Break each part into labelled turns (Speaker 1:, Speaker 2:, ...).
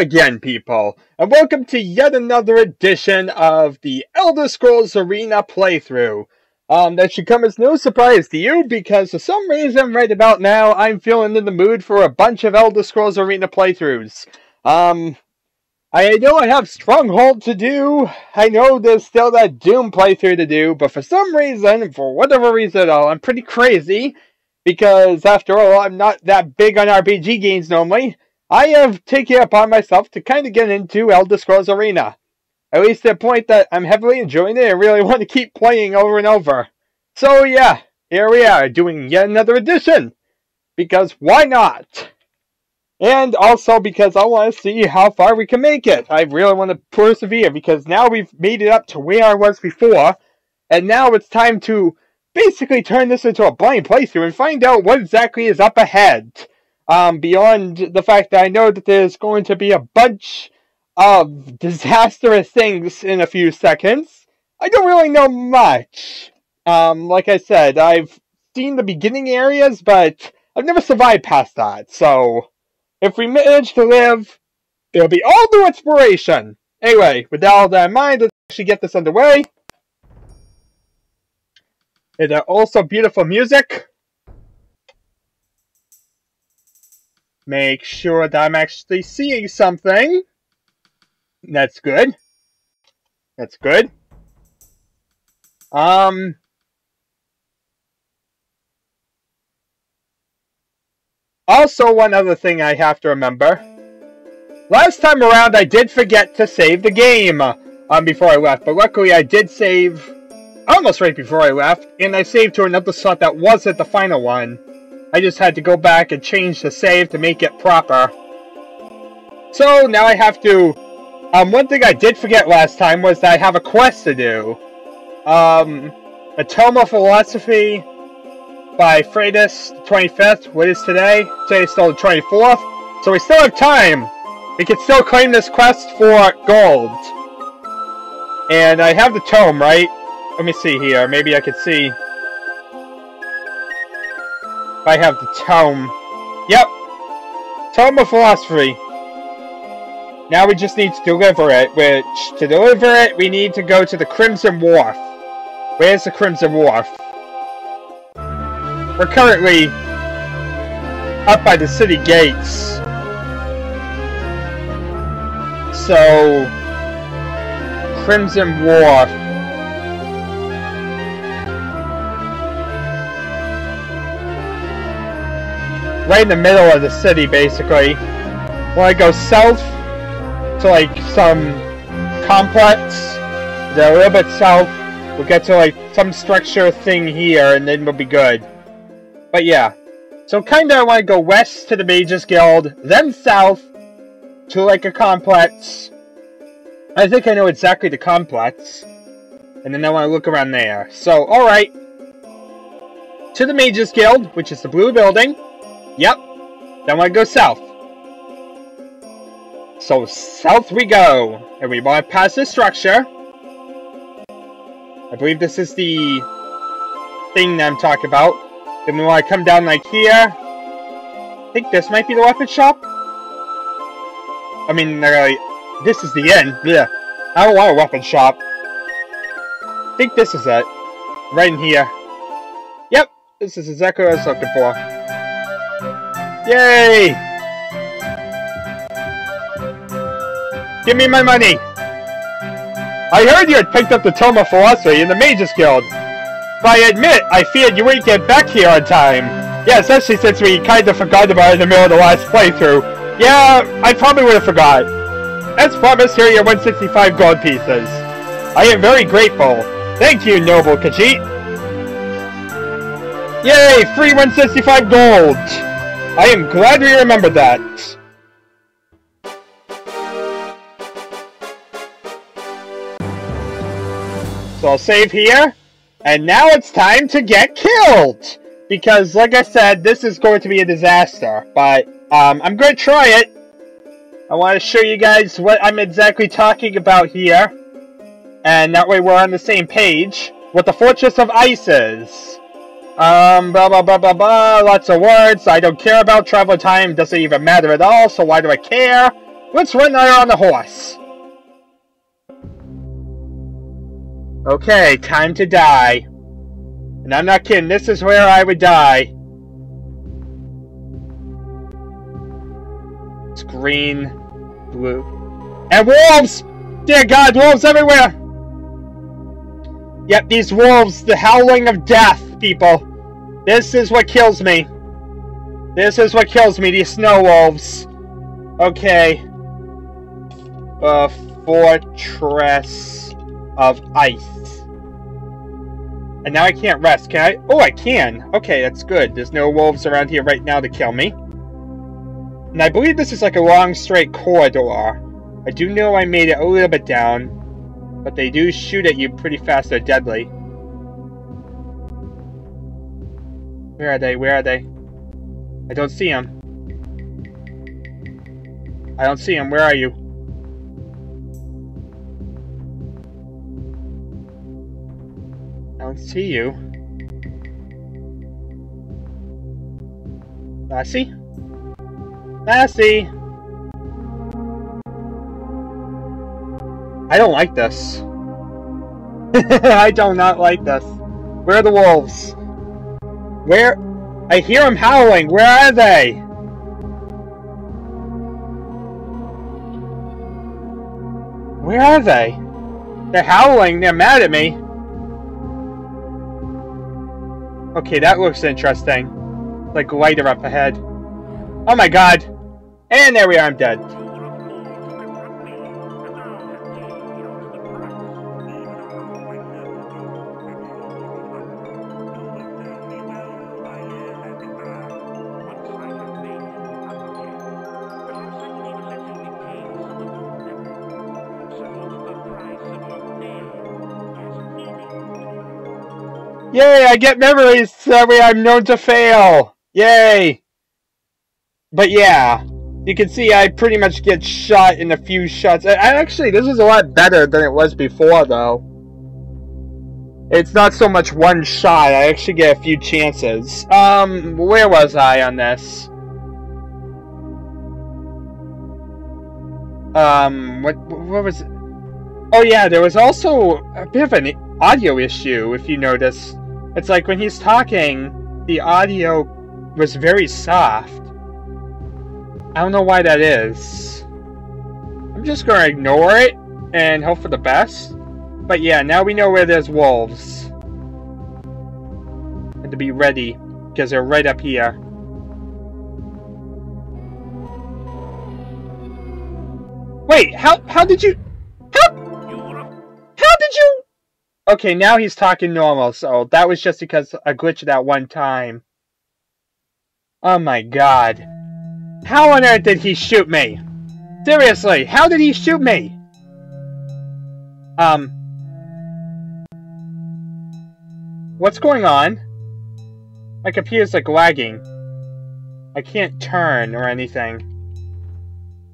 Speaker 1: again, people, and welcome to yet another edition of the Elder Scrolls Arena playthrough. Um, that should come as no surprise to you, because for some reason right about now, I'm feeling in the mood for a bunch of Elder Scrolls Arena playthroughs. Um, I know I have Stronghold to do, I know there's still that Doom playthrough to do, but for some reason, for whatever reason at all, I'm pretty crazy, because after all, I'm not that big on RPG games normally, I have taken it upon myself to kind of get into Elder Scrolls Arena. At least to the point that I'm heavily enjoying it and really want to keep playing over and over. So yeah, here we are doing yet another edition. Because why not? And also because I want to see how far we can make it. I really want to persevere because now we've made it up to where I was before. And now it's time to basically turn this into a blind playthrough and find out what exactly is up ahead. Um, beyond the fact that I know that there's going to be a bunch of disastrous things in a few seconds, I don't really know much. Um, like I said, I've seen the beginning areas, but I've never survived past that, so if we manage to live, it'll be all new inspiration. Anyway, with all that in mind, let's actually get this underway. Is there also beautiful music? Make sure that I'm actually seeing something. That's good. That's good. Um... Also, one other thing I have to remember. Last time around, I did forget to save the game um, before I left, but luckily I did save almost right before I left, and I saved to another slot that wasn't the final one. I just had to go back and change the save to make it proper. So now I have to... Um, one thing I did forget last time was that I have a quest to do. Um, a Tome of Philosophy by Fredas, 25th. What is today? Today is still the 24th. So we still have time. We can still claim this quest for gold. And I have the tome, right? Let me see here. Maybe I could see... I have the tome. Yep. Tome of Philosophy. Now we just need to deliver it, which, to deliver it, we need to go to the Crimson Wharf. Where's the Crimson Wharf? We're currently up by the city gates. So, Crimson Wharf. Right in the middle of the city, basically. When I go south to like some complex, then a little bit south, we'll get to like some structure thing here, and then we'll be good. But yeah, so kinda I want to go west to the Mages Guild, then south to like a complex. I think I know exactly the complex. And then I want to look around there. So, alright. To the Mages Guild, which is the blue building. Yep. Then we go south. So south we go. And we want to pass this structure. I believe this is the thing that I'm talking about. Then we want to come down like here. I think this might be the weapon shop. I mean, this is the end. Yeah. I don't want a weapon shop. I think this is it. Right in here. Yep, this is exactly what I was looking for. Yay! Give me my money! I heard you had picked up the Tome of Philosophy in the Mages Guild. But I admit, I feared you wouldn't get back here on time. Yeah, especially since we kinda forgot about it in the middle of the last playthrough. Yeah, I probably would have forgot. As promised, here are your 165 gold pieces. I am very grateful. Thank you, noble Khajiit. Yay, free 165 gold! I am glad we remembered that. So I'll save here. And now it's time to get killed! Because, like I said, this is going to be a disaster. But, um, I'm going to try it. I want to show you guys what I'm exactly talking about here. And that way we're on the same page. What the Fortress of Ice is. Um, blah, blah, blah, blah, blah, lots of words. I don't care about travel time, doesn't even matter at all, so why do I care? Let's run on the horse. Okay, time to die. And I'm not kidding, this is where I would die. It's green, blue, and wolves! Dear God, wolves everywhere! Yep, these wolves, the howling of death, people. This is what kills me. This is what kills me, these snow wolves. Okay. A fortress of ice. And now I can't rest, can I? Oh, I can! Okay, that's good. There's no wolves around here right now to kill me. And I believe this is like a long, straight corridor. I do know I made it a little bit down, but they do shoot at you pretty fast. They're deadly. Where are they? Where are they? I don't see them. I don't see them. Where are you? I don't see you. Lassie? Lassie! I don't like this. I do not like this. Where are the wolves? Where? I hear them howling. Where are they? Where are they? They're howling. They're mad at me. Okay, that looks interesting. Like lighter up ahead. Oh my god. And there we are. I'm dead. Yay, I get memories that way I'm known to fail! Yay! But yeah, you can see I pretty much get shot in a few shots. I, actually, this is a lot better than it was before, though. It's not so much one shot, I actually get a few chances. Um, where was I on this? Um, what, what was it? Oh yeah, there was also a bit of an audio issue, if you notice. It's like when he's talking, the audio was very soft. I don't know why that is. I'm just gonna ignore it and hope for the best. But yeah, now we know where there's wolves. And to be ready, because they're right up here. Wait, how how did you how how did you Okay, now he's talking normal, so that was just because a glitch that one time. Oh my god. How on earth did he shoot me? Seriously, how did he shoot me? Um. What's going on? My computer's like lagging. I can't turn or anything.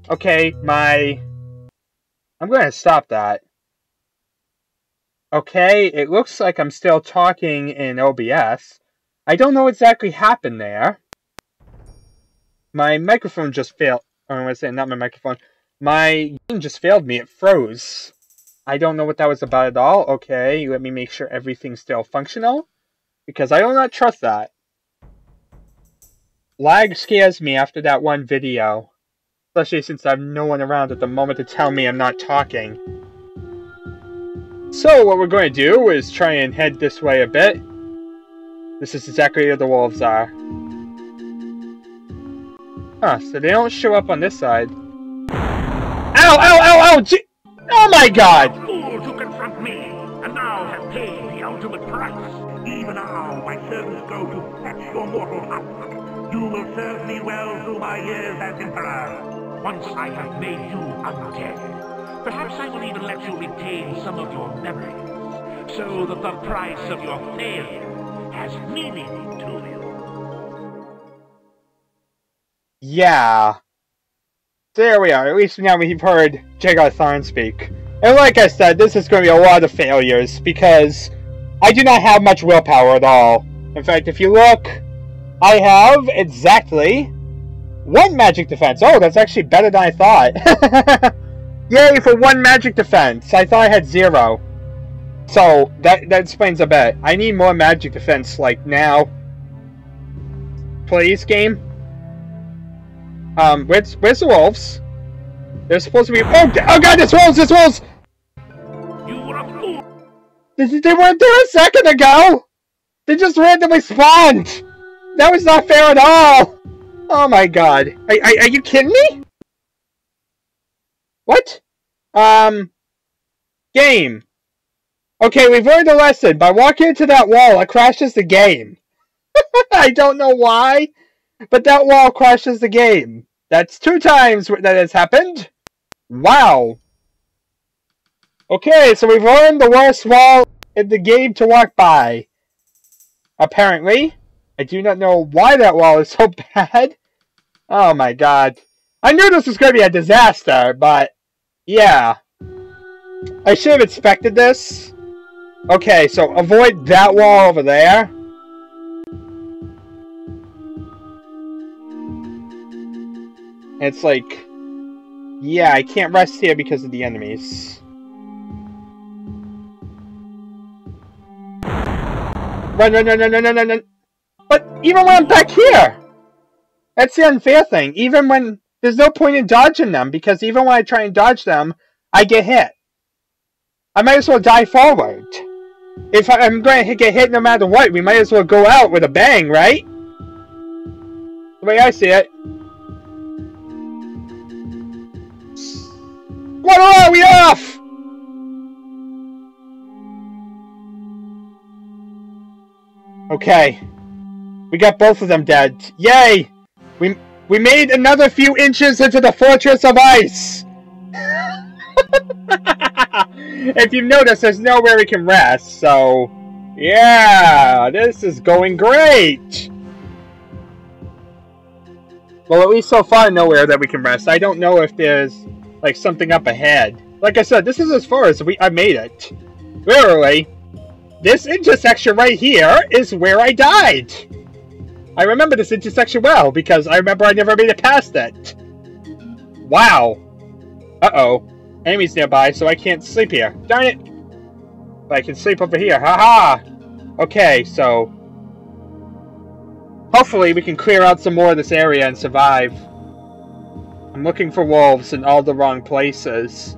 Speaker 1: Okay, my... I'm gonna stop that. Okay, it looks like I'm still talking in OBS. I don't know exactly happened there. My microphone just failed. Or I was saying, not my microphone. My game just failed me. It froze. I don't know what that was about at all. Okay, let me make sure everything's still functional. Because I do not trust that. Lag scares me after that one video. Especially since I have no one around at the moment to tell me I'm not talking. So what we're going to do is try and head this way a bit. This is exactly where the wolves are. Huh, so they don't show up on this side. Ow, ow, ow, ow! Gee oh my god!
Speaker 2: Confront me, and now have paid the ultimate price. Even now, my servants go to fetch your mortal. You will serve me well through my years as Emperor. Once I have made you undead, Perhaps I will even let you retain some of your memories, so that the price of your failure has meaning to you.
Speaker 1: Yeah. There we are. At least now we've heard Jagar Tharn speak. And like I said, this is going to be a lot of failures, because I do not have much willpower at all. In fact, if you look, I have exactly One magic defense. Oh, that's actually better than I thought. Yay for one magic defense. I thought I had zero. So, that, that explains a bit. I need more magic defense, like, now. Please, game. Um, where's, where's the wolves? They're supposed to be- Oh, oh god, there's wolves, there's wolves! They, they weren't there a second ago! They just randomly spawned! That was not fair at all! Oh my god. Are, are, are you kidding me? What? Um... Game. Okay, we've learned a lesson. By walking into that wall, it crashes the game. I don't know why, but that wall crashes the game. That's two times that has happened. Wow. Okay, so we've learned the worst wall in the game to walk by. Apparently. I do not know why that wall is so bad. Oh my god. I knew this was going to be a disaster, but... Yeah. I should have expected this. Okay, so avoid that wall over there. It's like... Yeah, I can't rest here because of the enemies. Run, run, run, run, run, run, run, But even when I'm back here! That's the unfair thing. Even when... There's no point in dodging them, because even when I try and dodge them, I get hit. I might as well die forward. If I'm going to get hit no matter what, we might as well go out with a bang, right? The way I see it. What are we off? Okay. We got both of them dead. Yay! We we made another few inches into the Fortress of Ice! if you've noticed, there's nowhere we can rest, so... Yeah, this is going great! Well, at least so far, nowhere that we can rest. I don't know if there's, like, something up ahead. Like I said, this is as far as we I made it. Literally, this intersection right here is where I died! I remember this intersection well, because I remember I never made it past that. Wow. Uh-oh. Enemies nearby, so I can't sleep here. Darn it! But I can sleep over here. Haha! -ha! Okay, so... Hopefully we can clear out some more of this area and survive. I'm looking for wolves in all the wrong places.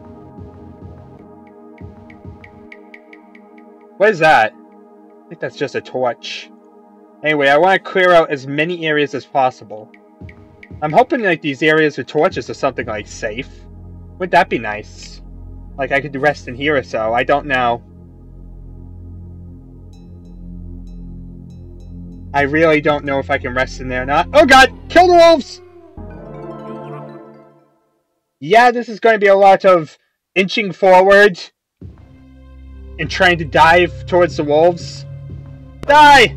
Speaker 1: What is that? I think that's just a torch. Anyway, I want to clear out as many areas as possible. I'm hoping like these areas with torches are something like safe. Would that be nice? Like I could rest in here or so. I don't know. I really don't know if I can rest in there or not. Oh god! Kill the wolves! Yeah, this is going to be a lot of inching forward and trying to dive towards the wolves. Die!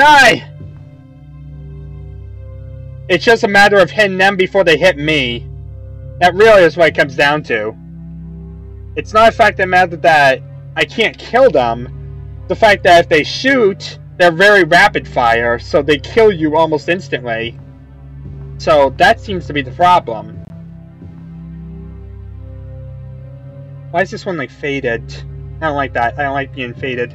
Speaker 1: Die! It's just a matter of hitting them before they hit me. That really is what it comes down to. It's not a fact that matter that I can't kill them. The fact that if they shoot, they're very rapid fire, so they kill you almost instantly. So that seems to be the problem. Why is this one like faded? I don't like that. I don't like being faded.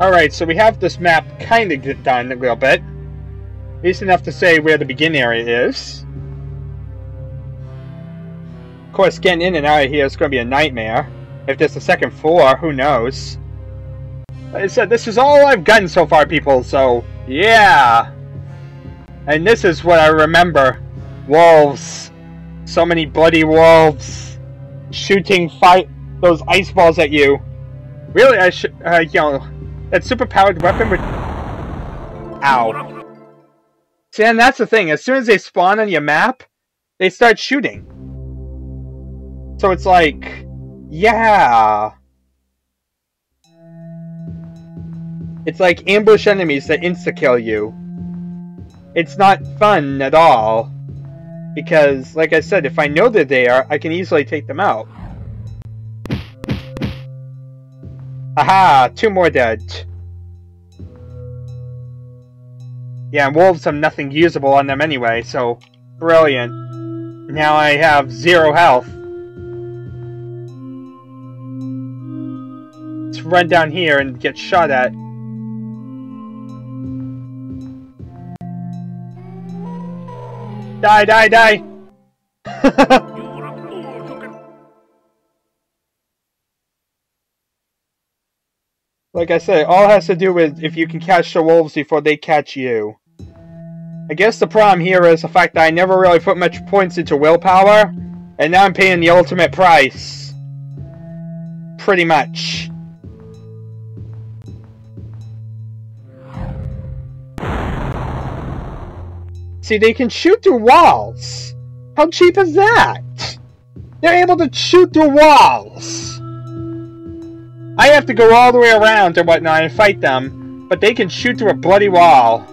Speaker 1: Alright, so we have this map kind of done a little bit. At least enough to say where the begin area is. Of course, getting in and out of here is going to be a nightmare. If there's a second floor, who knows? Like I said, this is all I've gotten so far, people, so yeah! And this is what I remember. Wolves. So many bloody wolves. Shooting fight those ice balls at you. Really, I should, uh, you know, that superpowered weapon would... Ow. See, and that's the thing. As soon as they spawn on your map, they start shooting. So it's like... Yeah... It's like ambush enemies that insta-kill you. It's not fun at all. Because, like I said, if I know that they're there, I can easily take them out. Aha! Two more dead. Yeah, and wolves have nothing usable on them anyway, so... Brilliant. Now I have zero health. Let's run down here and get shot at. Die, die, die! like I said, all has to do with if you can catch the wolves before they catch you. I guess the problem here is the fact that I never really put much points into willpower, and now I'm paying the ultimate price. Pretty much. See, they can shoot through walls. How cheap is that? They're able to shoot through walls. I have to go all the way around and whatnot and fight them, but they can shoot through a bloody wall.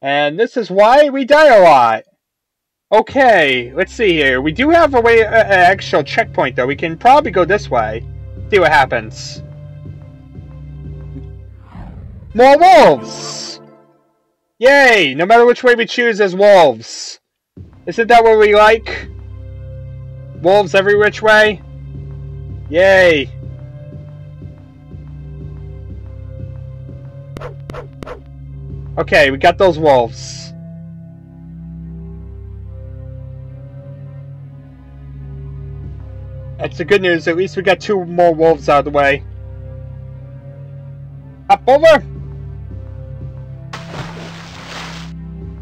Speaker 1: And this is why we die a lot. Okay, let's see here. We do have a way, actual checkpoint though. We can probably go this way. See what happens. More wolves! Yay! No matter which way we choose as wolves. Isn't that what we like? Wolves every which way? Yay! Okay, we got those wolves. That's the good news, at least we got two more wolves out of the way. Up over!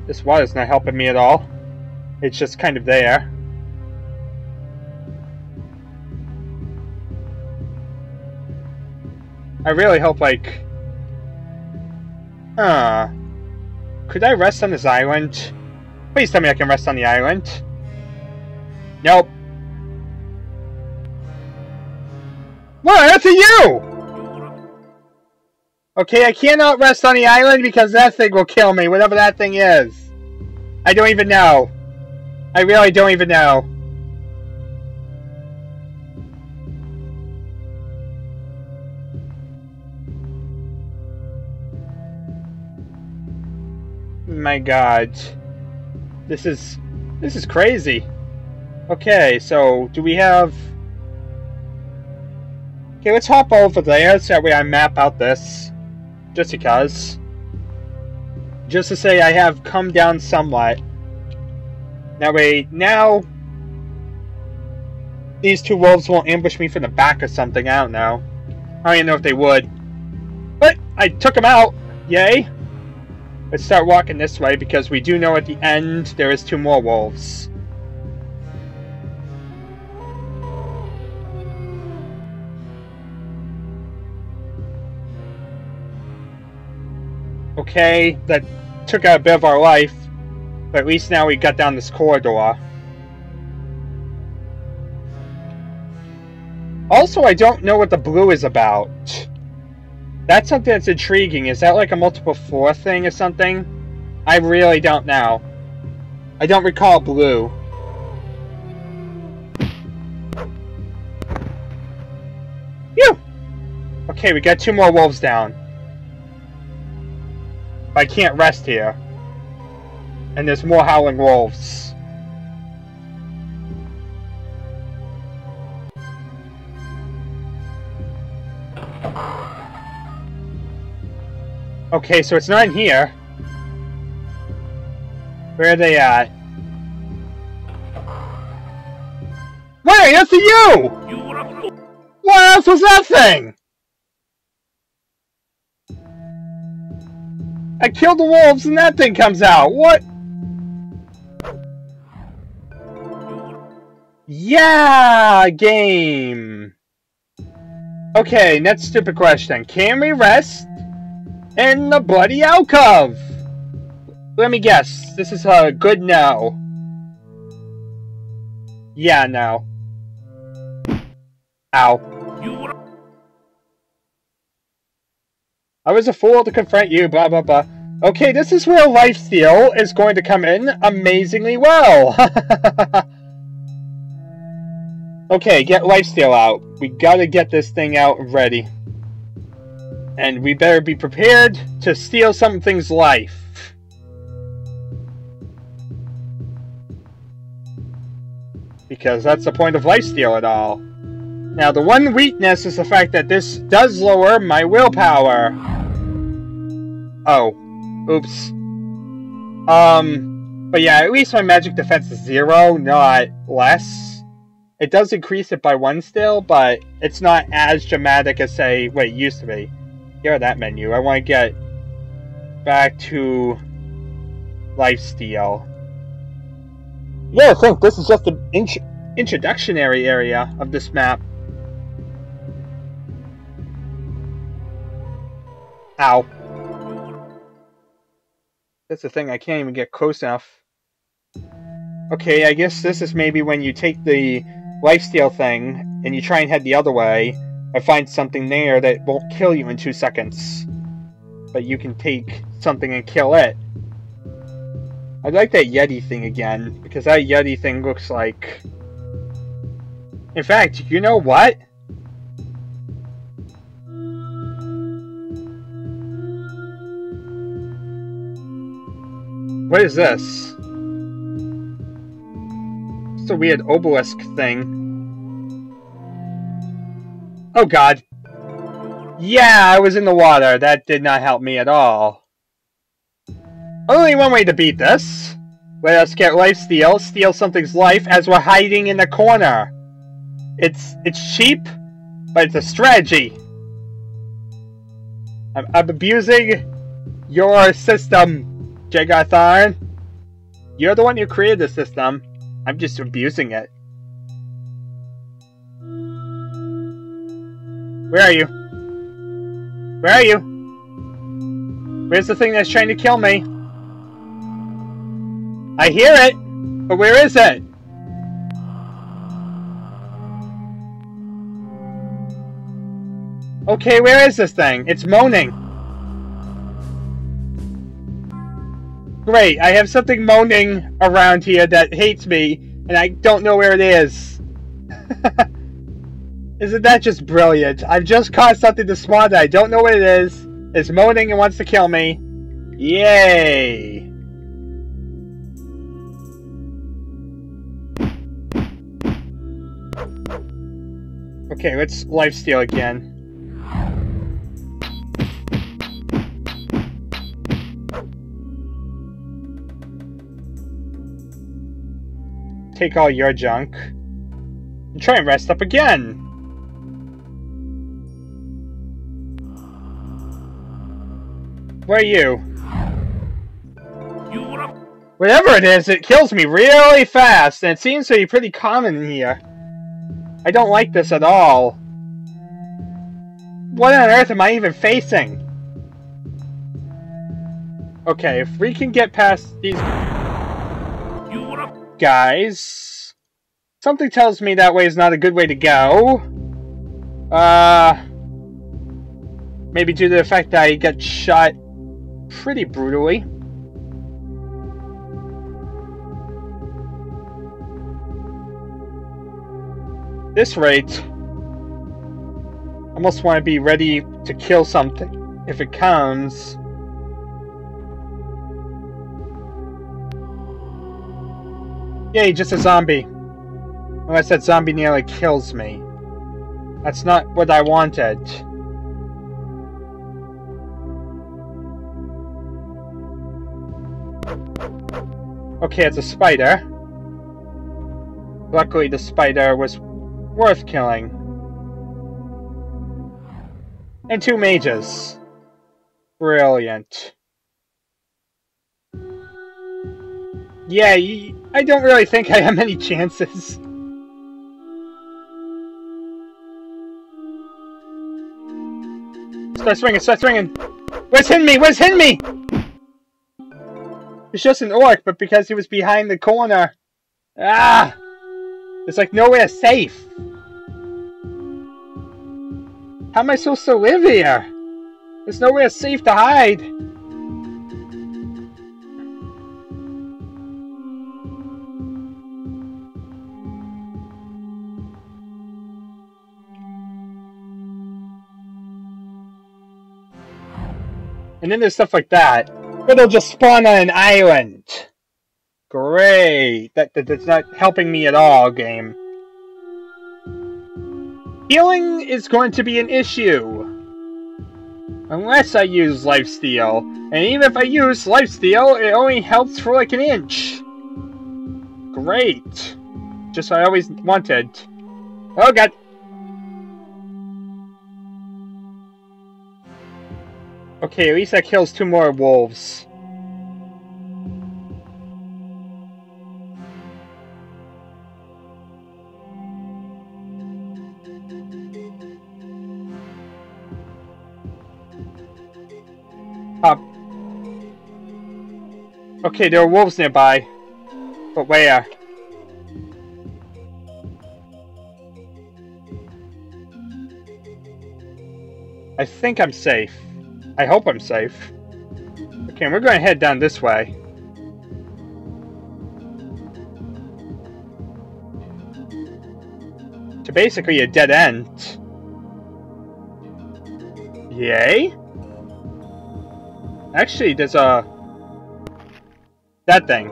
Speaker 1: This water's not helping me at all. It's just kind of there. I really hope, like... Huh. Could I rest on this island? Please tell me I can rest on the island. Nope. What? That's a you! Okay, I cannot rest on the island because that thing will kill me, whatever that thing is. I don't even know. I really don't even know. My god. This is... This is crazy. Okay, so do we have... Okay, let's hop over there so that way I map out this. Just because. Just to say I have come down somewhat. That way, now... These two wolves won't ambush me from the back or something, I don't know. I don't even know if they would. But, I took them out! Yay! Let's start walking this way because we do know at the end there is two more wolves. Okay, that took out a bit of our life, but at least now we got down this corridor. Also, I don't know what the blue is about. That's something that's intriguing. Is that like a multiple four thing or something? I really don't know. I don't recall blue. Phew! Okay, we got two more wolves down. I can't rest here. And there's more howling wolves. Okay, so it's not in here. Where are they at? Wait, that's you! What else was that thing? I killed the wolves and that thing comes out. What? Yeah, game. Okay, next stupid question. Can we rest in the bloody alcove? Let me guess. This is a good no. Yeah, no. Ow. I was a fool to confront you, blah blah blah. Okay, this is where lifesteal is going to come in amazingly well. okay, get lifesteal out. We gotta get this thing out ready. And we better be prepared to steal something's life. Because that's the point of life steal at all. Now, the one weakness is the fact that this does lower my willpower. Oh. Oops. Um, but yeah, at least my magic defense is zero, not less. It does increase it by one still, but it's not as dramatic as, say, what it used to be. Here that menu. I want to get back to lifesteal. Yeah, I think this is just the int introductionary area of this map. Ow. That's the thing, I can't even get close enough. Okay, I guess this is maybe when you take the lifesteal thing and you try and head the other way and find something there that won't kill you in two seconds. But you can take something and kill it. I'd like that Yeti thing again, because that Yeti thing looks like... In fact, you know what? What is this? It's a weird obelisk thing. Oh god. Yeah, I was in the water. That did not help me at all. Only one way to beat this. Let us get life steal, steal something's life as we're hiding in the corner. It's it's cheap, but it's a strategy. I'm, I'm abusing your system. Jagar Tharn, you're the one who created the system. I'm just abusing it. Where are you? Where are you? Where's the thing that's trying to kill me? I hear it, but where is it? Okay, where is this thing? It's moaning. Great, I have something moaning around here that hates me, and I don't know where it is. Isn't that just brilliant? I've just caught something to spawn that I don't know what it is. It's moaning and wants to kill me. Yay! Okay, let's lifesteal again. take all your junk, and try and rest up again. Where are you? Whatever it is, it kills me really fast, and it seems to be pretty common in here. I don't like this at all. What on earth am I even facing? Okay, if we can get past these guys. Something tells me that way is not a good way to go. Uh... Maybe due to the fact that I got shot pretty brutally. This rate, I almost want to be ready to kill something if it comes. Yay, just a zombie. Unless that zombie nearly kills me. That's not what I wanted. Okay, it's a spider. Luckily, the spider was worth killing. And two mages. Brilliant. Yeah, I don't really think I have many chances. Start swinging, start swinging! Where's hitting me? Where's hitting me? It's just an orc, but because he was behind the corner. Ah! It's like nowhere safe. How am I supposed to live here? There's nowhere safe to hide. And then there's stuff like that. They'll just spawn on an island. Great. That, that That's not helping me at all, game. Healing is going to be an issue. Unless I use lifesteal. And even if I use lifesteal, it only helps for like an inch. Great. Just what I always wanted. Oh god. Okay, at least that kills two more wolves. Up. Okay, there are wolves nearby. But where? I think I'm safe. I hope I'm safe. Okay, we're going to head down this way. To basically a dead end. Yay? Actually, there's a... That thing.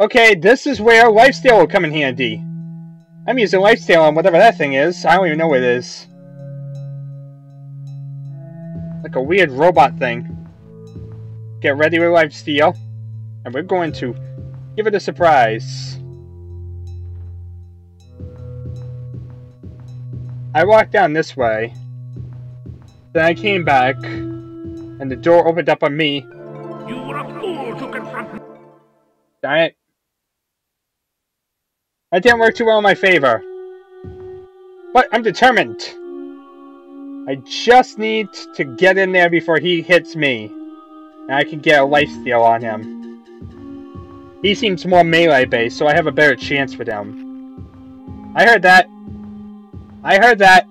Speaker 1: Okay, this is where lifesteal will come in handy. I'm using lifesteal on whatever that thing is. I don't even know what it is. Like a weird robot thing. Get ready with lifesteal. And we're going to give it a surprise. I walked down this way. Then I came back, and the door opened up on me.
Speaker 2: You were a fool to confront me.
Speaker 1: Darn it. That didn't work too well in my favor. But I'm determined. I just need to get in there before he hits me. And I can get a lifesteal on him. He seems more melee based, so I have a better chance with him. I heard that. I heard that.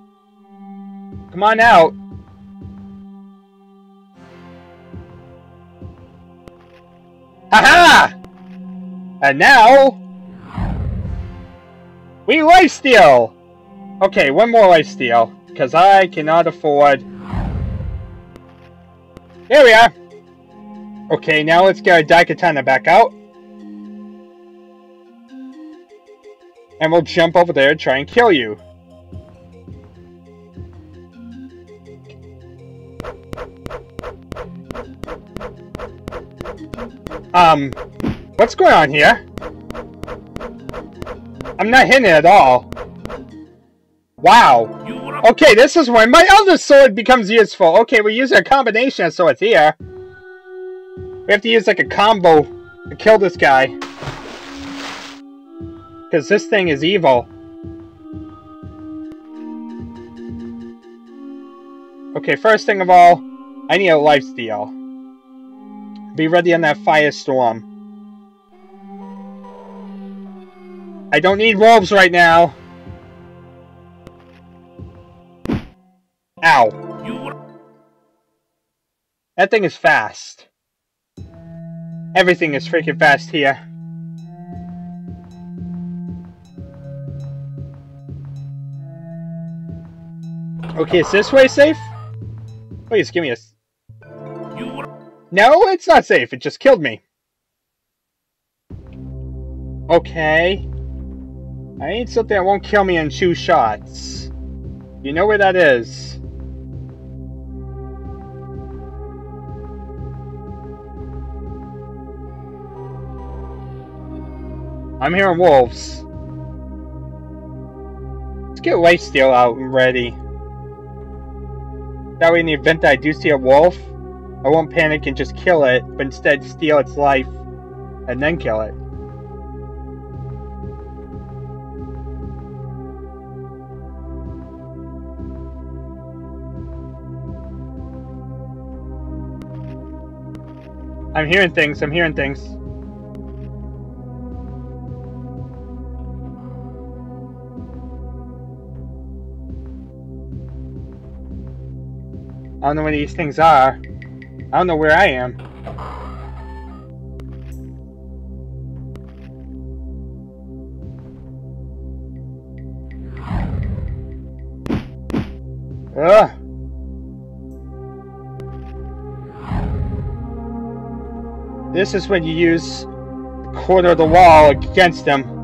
Speaker 1: Come on out. Haha! And now... We lifesteal! Okay, one more lifesteal, because I cannot afford... There we are! Okay, now let's get our Daikatana back out. And we'll jump over there and try and kill you. Um, what's going on here? I'm not hitting it at all. Wow. Okay, this is when my other sword becomes useful. Okay, we're using a combination of swords here. We have to use like a combo to kill this guy. Because this thing is evil. Okay, first thing of all, I need a lifesteal. Be ready on that firestorm. I don't need wolves right now. Ow.
Speaker 2: you
Speaker 1: That thing is fast. Everything is freaking fast here. Okay, is this way safe? Please give me a...
Speaker 2: you
Speaker 1: No, it's not safe. It just killed me. Okay. I need something that won't kill me in two shots. You know where that is. I'm hearing wolves. Let's get lifesteal out and ready. That way in the event that I do see a wolf, I won't panic and just kill it, but instead steal its life and then kill it. I'm hearing things, I'm hearing things. I don't know where these things are. I don't know where I am. Ugh. This is when you use the corner of the wall against them.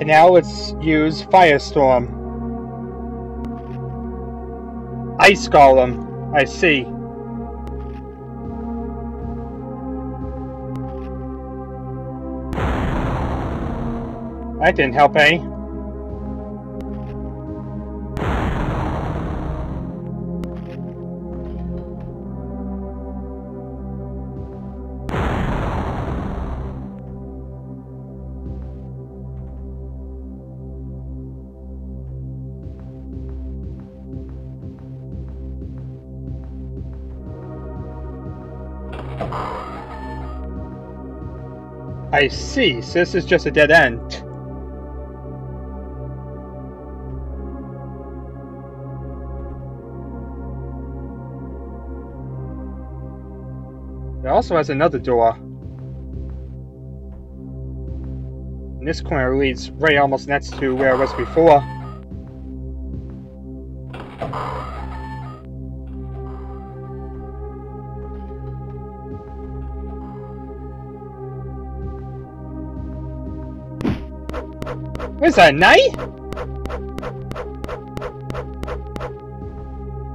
Speaker 1: And now let's use Firestorm. Ice Golem, I see. That didn't help any. I see, so this is just a dead end. It also has another door. And this corner leads right almost next to where it was before. What's that, knight?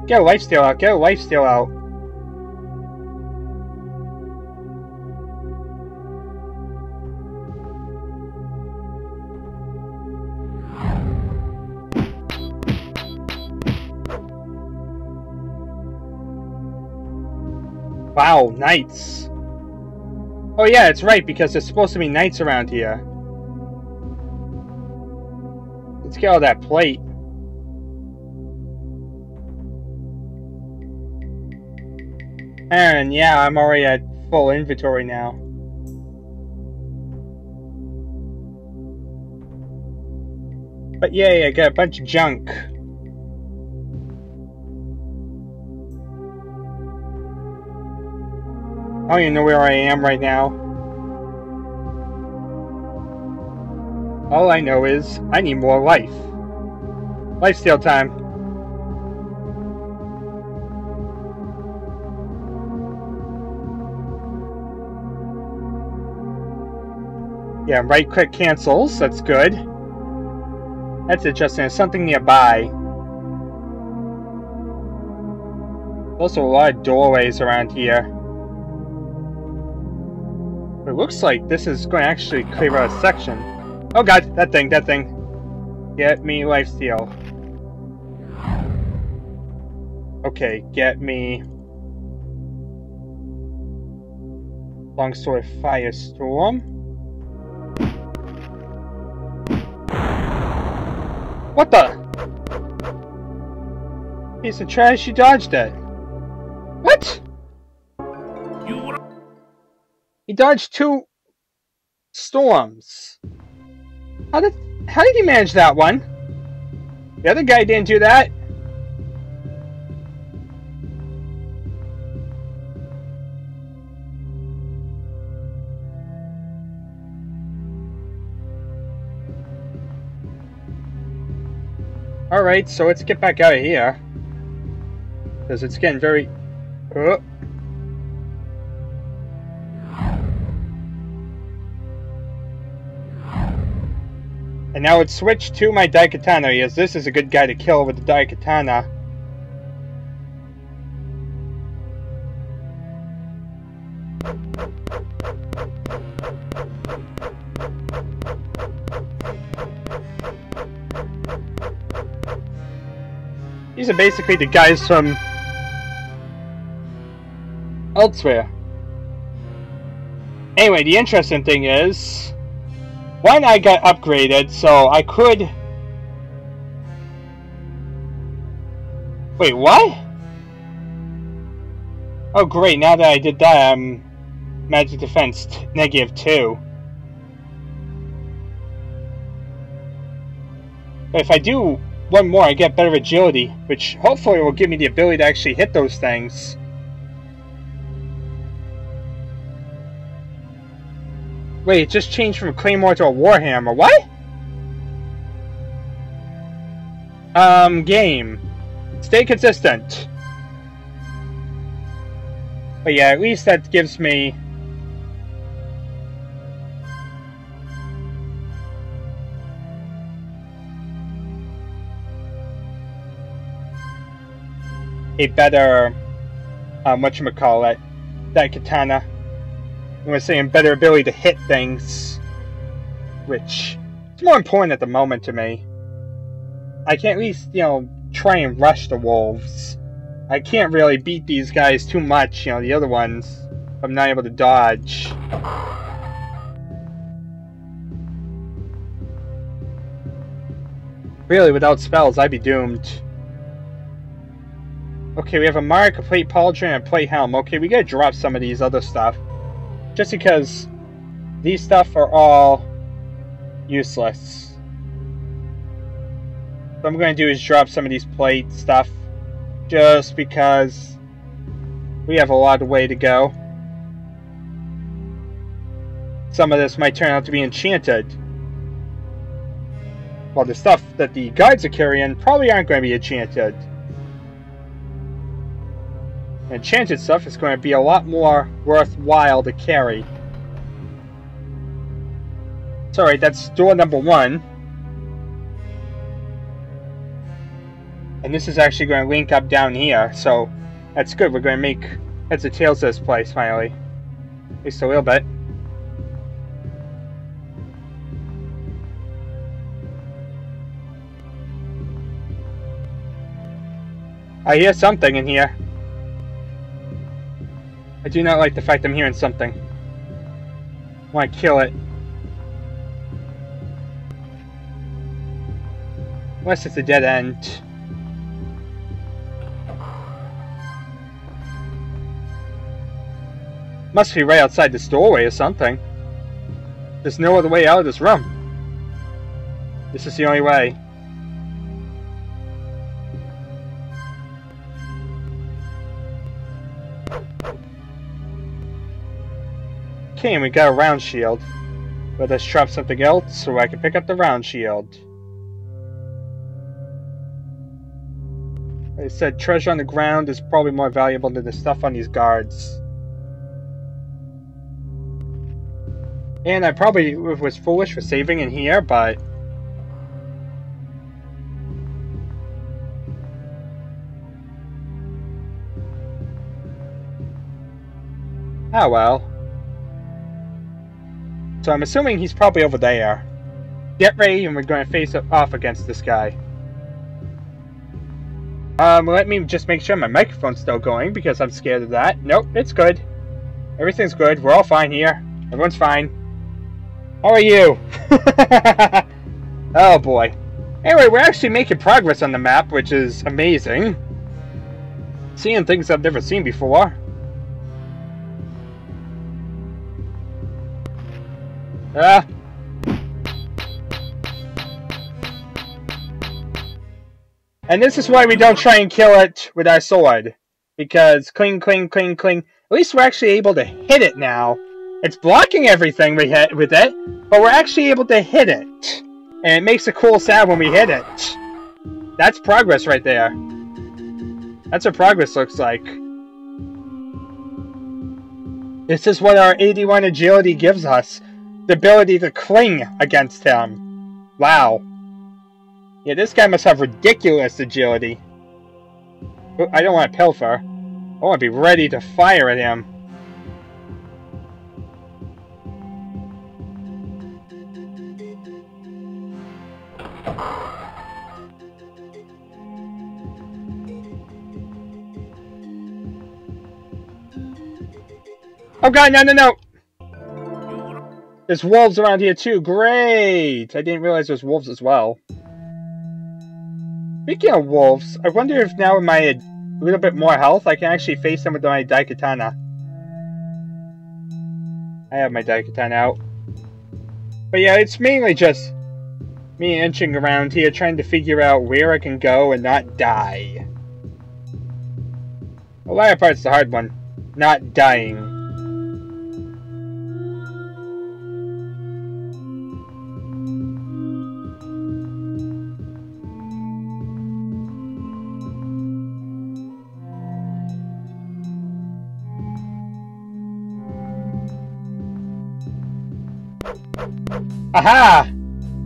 Speaker 1: Get a lifesteal out, get a lifesteal out. Wow, knights. Oh yeah, it's right, because there's supposed to be knights around here. Let's get all that plate. And yeah, I'm already at full inventory now. But yay, I got a bunch of junk. I don't even know where I am right now. All I know is I need more life. Lifesteal time. Yeah, right click cancels. That's good. That's interesting. There's something nearby. Also, a lot of doorways around here. It looks like this is going to actually clear out a section. Oh god, that thing, that thing. Get me lifesteal. Okay, get me... Long sword firestorm. What the? Piece of trash, you dodged it. What?
Speaker 2: You
Speaker 1: He dodged two storms. How did how did he manage that one? The other guy didn't do that. Alright, so let's get back out of here. Because it's getting very... Oh. And now it's switched to my Daikatana, yes, this is a good guy to kill with the Daikatana. These are basically the guys from elsewhere. Anyway, the interesting thing is, one I got upgraded, so I could. Wait, what? Oh, great! Now that I did that, I'm magic defense negative two. But if I do one more, I get better agility, which hopefully will give me the ability to actually hit those things. Wait, it just changed from a Claymore to a Warhammer. What? Um, game. Stay consistent. But yeah, at least that gives me a better, um, whatchamacallit, that katana. Was saying better ability to hit things, which is more important at the moment to me. I can at least, you know, try and rush the wolves. I can't really beat these guys too much, you know, the other ones. I'm not able to dodge. Really, without spells, I'd be doomed. Okay, we have a mark, a plate pauldron, and a plate helm. Okay, we gotta drop some of these other stuff. Just because these stuff are all useless. What I'm gonna do is drop some of these plate stuff. Just because we have a lot of way to go. Some of this might turn out to be enchanted. While the stuff that the guides are carrying probably aren't going to be enchanted enchanted stuff is going to be a lot more worthwhile to carry. Sorry, that's door number one. And this is actually going to link up down here, so that's good. We're going to make heads or tails this place, finally. At least a little bit. I hear something in here. I do not like the fact I'm hearing something. I want to kill it. Unless it's a dead end. Must be right outside this doorway or something. There's no other way out of this room. This is the only way. Okay, and we got a round shield. But let's drop something else so I can pick up the round shield. I said treasure on the ground is probably more valuable than the stuff on these guards. And I probably was foolish for saving in here, but... Oh well. So I'm assuming he's probably over there. Get ready and we're going to face off against this guy. Um, let me just make sure my microphone's still going because I'm scared of that. Nope, it's good. Everything's good. We're all fine here. Everyone's fine. How are you? oh boy. Anyway, we're actually making progress on the map, which is amazing. Seeing things I've never seen before. Ah. And this is why we don't try and kill it with our sword. Because cling, cling, cling, cling. At least we're actually able to hit it now. It's blocking everything we hit with it, but we're actually able to hit it. And it makes a cool sound when we hit it. That's progress right there. That's what progress looks like. This is what our 81 agility gives us the ability to cling against him. Wow. Yeah, this guy must have ridiculous agility. I don't want to pilfer. I want to be ready to fire at him. Oh god, no, no, no! There's wolves around here too. Great! I didn't realize there's wolves as well. Speaking of wolves, I wonder if now with my a little bit more health, I can actually face them with my Daikatana. I have my Daikatana out. But yeah, it's mainly just Me inching around here trying to figure out where I can go and not die. The latter part's the hard one. Not dying. Aha!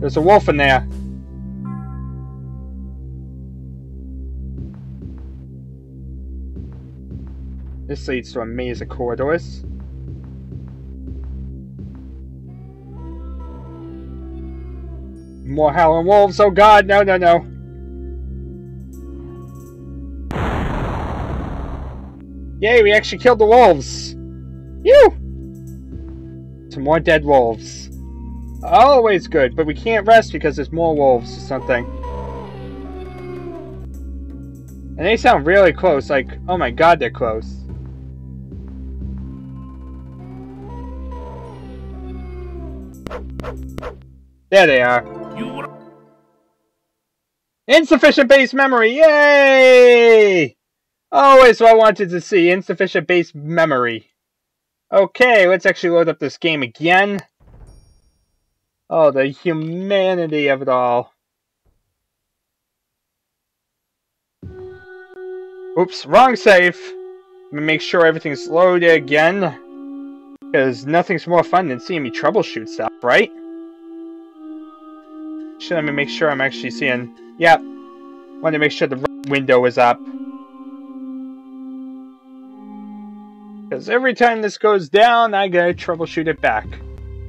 Speaker 1: There's a wolf in there. This leads to a maze of corridors. More howling wolves, oh god, no, no, no. Yay, we actually killed the wolves! You! Some more dead wolves. Always good, but we can't rest because there's more wolves or something. And they sound really close, like, oh my god, they're close. There they are. Insufficient base memory, yay! Always what I wanted to see, insufficient base memory. Okay, let's actually load up this game again. Oh, the humanity of it all. Oops, wrong save. Let me make sure everything's loaded again. Because nothing's more fun than seeing me troubleshoot stuff, right? Should let me make sure I'm actually seeing... Yep. Want to make sure the window is up. Because every time this goes down, I gotta troubleshoot it back.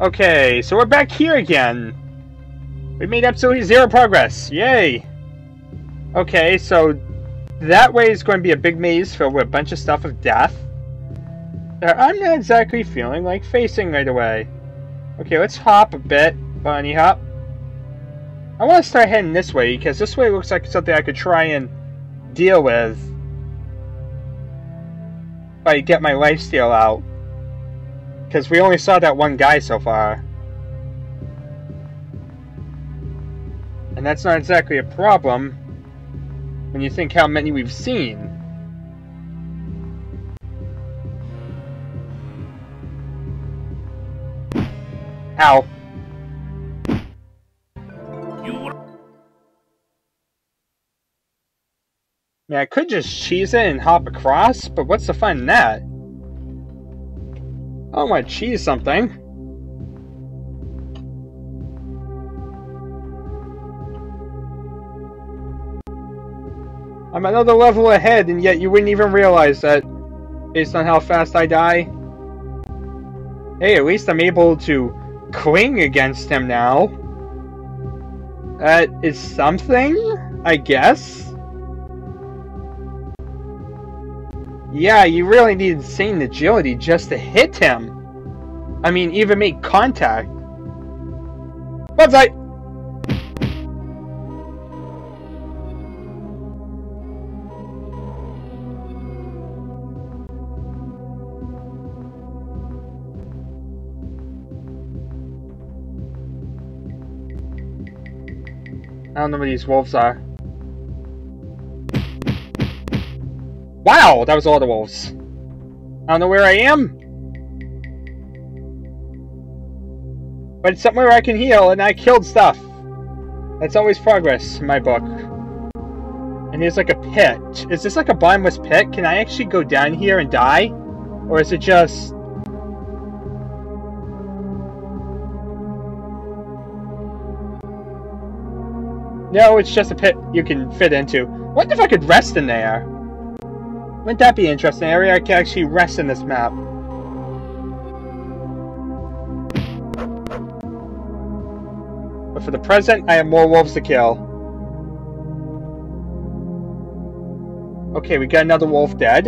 Speaker 1: Okay, so we're back here again. We made absolutely zero progress. Yay! Okay, so that way is going to be a big maze filled with a bunch of stuff of death. Uh, I'm not exactly feeling like facing right away. Okay, let's hop a bit. Bunny hop. I want to start heading this way, because this way looks like something I could try and deal with. If I get my lifesteal out. Because we only saw that one guy so far. And that's not exactly a problem when you think how many we've seen. Ow. I mean, I could just cheese it and hop across, but what's the fun in that? Oh, Want to cheese something. I'm another level ahead, and yet you wouldn't even realize that, based on how fast I die. Hey, at least I'm able to cling against him now. That is something, I guess? Yeah, you really need insane agility just to hit him. I mean, even make contact. Website! I don't know where these wolves are. Wow, that was all the wolves. I don't know where I am. But it's somewhere I can heal, and I killed stuff. That's always progress in my book. And there's like a pit. Is this like a bottomless pit? Can I actually go down here and die? Or is it just... No, it's just a pit you can fit into. What if I could rest in there? Wouldn't that be interesting? Area I can actually rest in this map. But for the present, I have more wolves to kill. Okay, we got another wolf dead.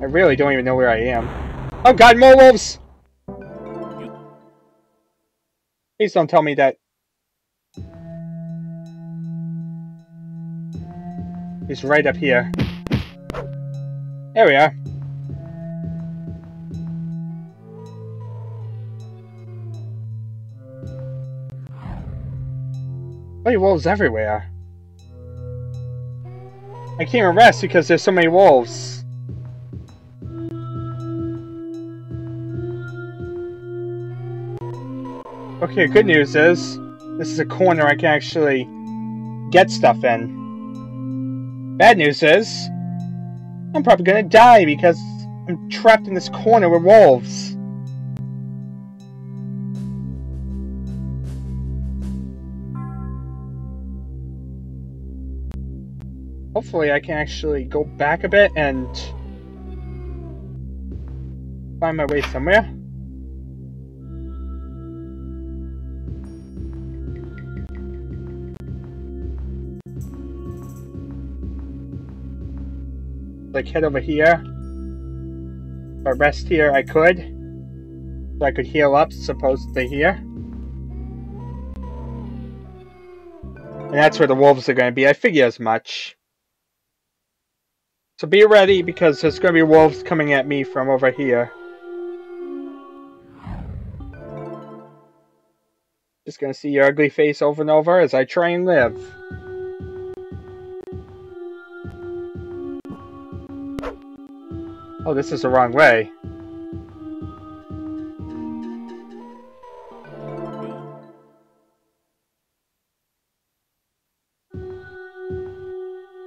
Speaker 1: I really don't even know where I am. Oh god, more wolves! Please don't tell me that It's right up here. There we are. Bloody wolves everywhere. I can't even rest because there's so many wolves. Okay, good news is, this is a corner I can actually get stuff in. Bad news is, I'm probably gonna die because I'm trapped in this corner with wolves. Hopefully I can actually go back a bit and find my way somewhere. Like head over here. Or rest here I could. So I could heal up supposedly here. And that's where the wolves are going to be. I figure as much. So be ready because there's going to be wolves coming at me from over here. Just going to see your ugly face over and over as I try and live. Oh, this is the wrong way.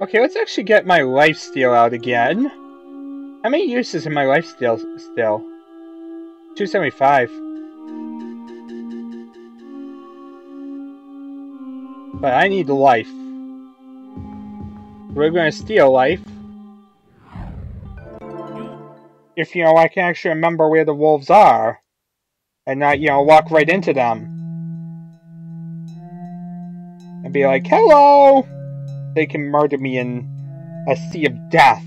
Speaker 1: Okay, let's actually get my lifesteal out again. How many uses in my lifesteal still? 275. But I need life. We're gonna steal life. If, you know, I can actually remember where the wolves are. And not, you know, walk right into them. And be like, hello! they can murder me in a sea of death.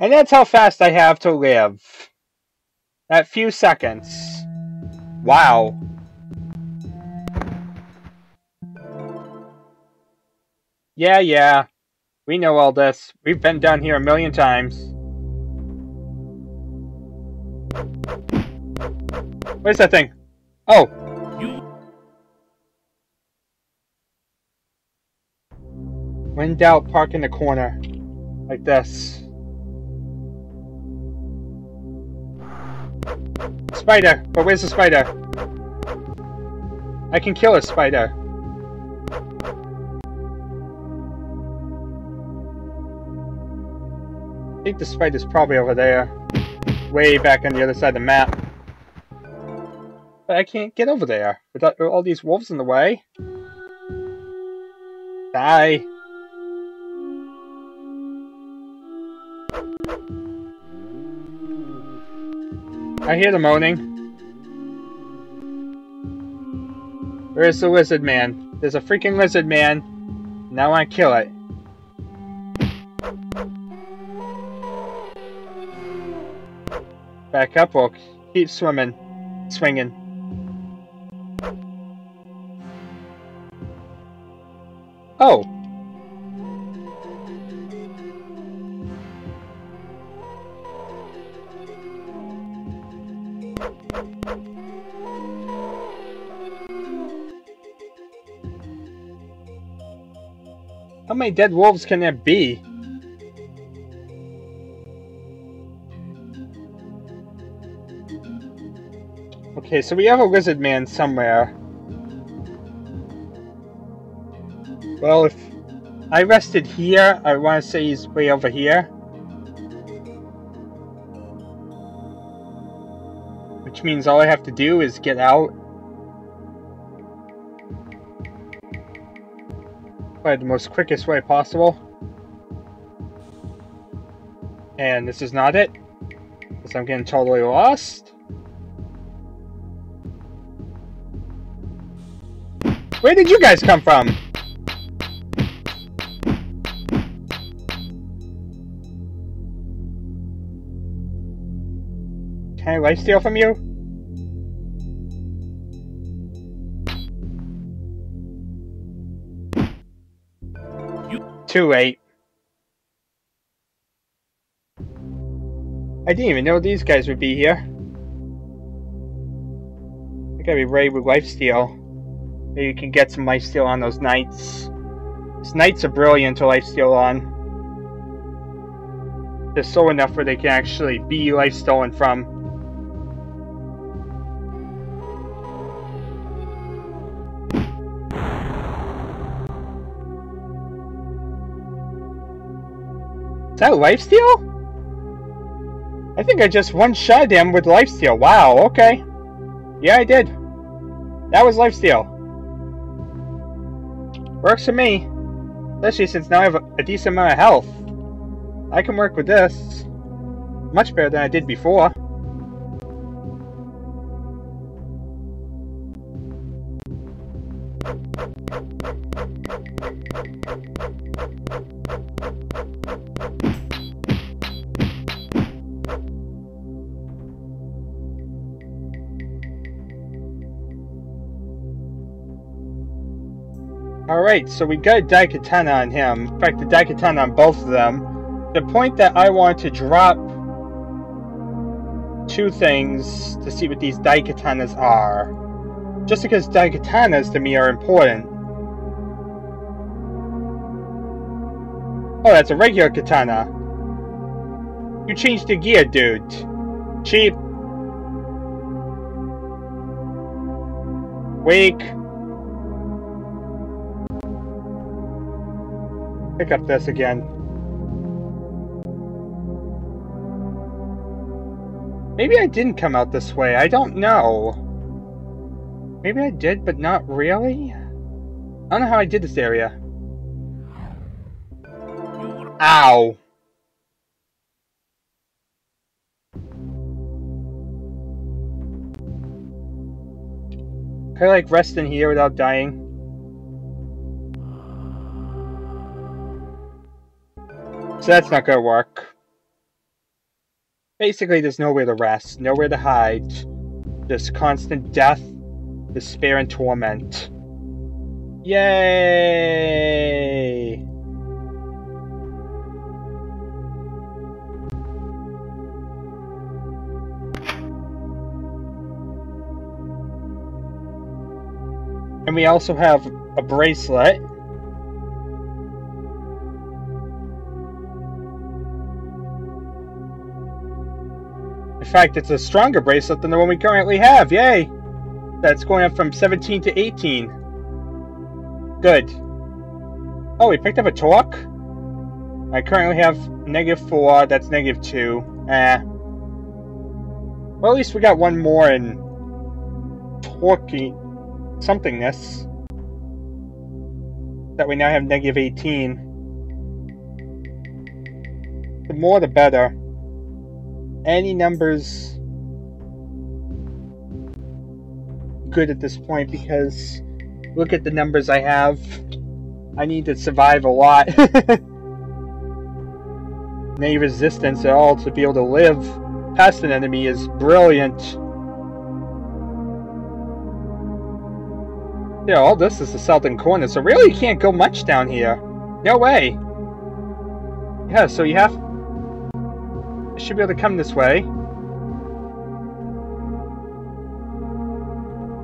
Speaker 1: And that's how fast I have to live. That few seconds. Wow. Yeah, yeah. We know all this. We've been down here a million times. Where's that thing? Oh! You... When doubt, park in the corner. Like this. Spider! But where's the spider? I can kill a spider. I think the spider's probably over there. Way back on the other side of the map. But I can't get over there without all these wolves in the way. Die. I hear the moaning. Where's the lizard man? There's a freaking lizard man. Now I kill it. Back up, we'll keep swimming, swinging. Oh. How many dead wolves can there be? Okay, so we have a lizard man somewhere. Well, if I rested here, I want to say he's way over here. Which means all I have to do is get out. By the most quickest way possible. And this is not it. Because I'm getting totally lost. Where did you guys come from? Can I lifesteal from you? Too late. I didn't even know these guys would be here. I gotta be ready with lifesteal. Maybe you can get some life steal on those knights. These knights are brilliant to life steal on. They're so enough where they can actually be life stolen from. Is that lifesteal? I think I just one-shot him with lifesteal. Wow, okay. Yeah, I did. That was lifesteal. Works for me. Especially since now I have a, decent amount of health. I can work with this. Much better than I did before. Alright, so we got a Daikatana on him. In fact, the Daikatana on both of them. The point that I want to drop two things to see what these Daikatanas are. Just because Daikatanas to me are important. Oh, that's a regular katana. You changed the gear, dude. Cheap. Wake. Pick up this again. Maybe I didn't come out this way. I don't know. Maybe I did, but not really? I don't know how I did this area. Ow. Can I like rest in here without dying? So that's not gonna work. Basically, there's nowhere to rest, nowhere to hide. Just constant death, despair, and torment. Yay! And we also have a bracelet fact, it's a stronger bracelet than the one we currently have. Yay! That's going up from 17 to 18. Good. Oh, we picked up a torque? I currently have negative 4, that's negative 2. Eh. Well, at least we got one more in torquey somethingness. That we now have negative 18. The more the better any numbers good at this point because look at the numbers I have. I need to survive a lot. Any resistance at all to be able to live past an enemy is brilliant. Yeah, all this is the southern corner, so really you can't go much down here. No way. Yeah, so you have should be able to come this way.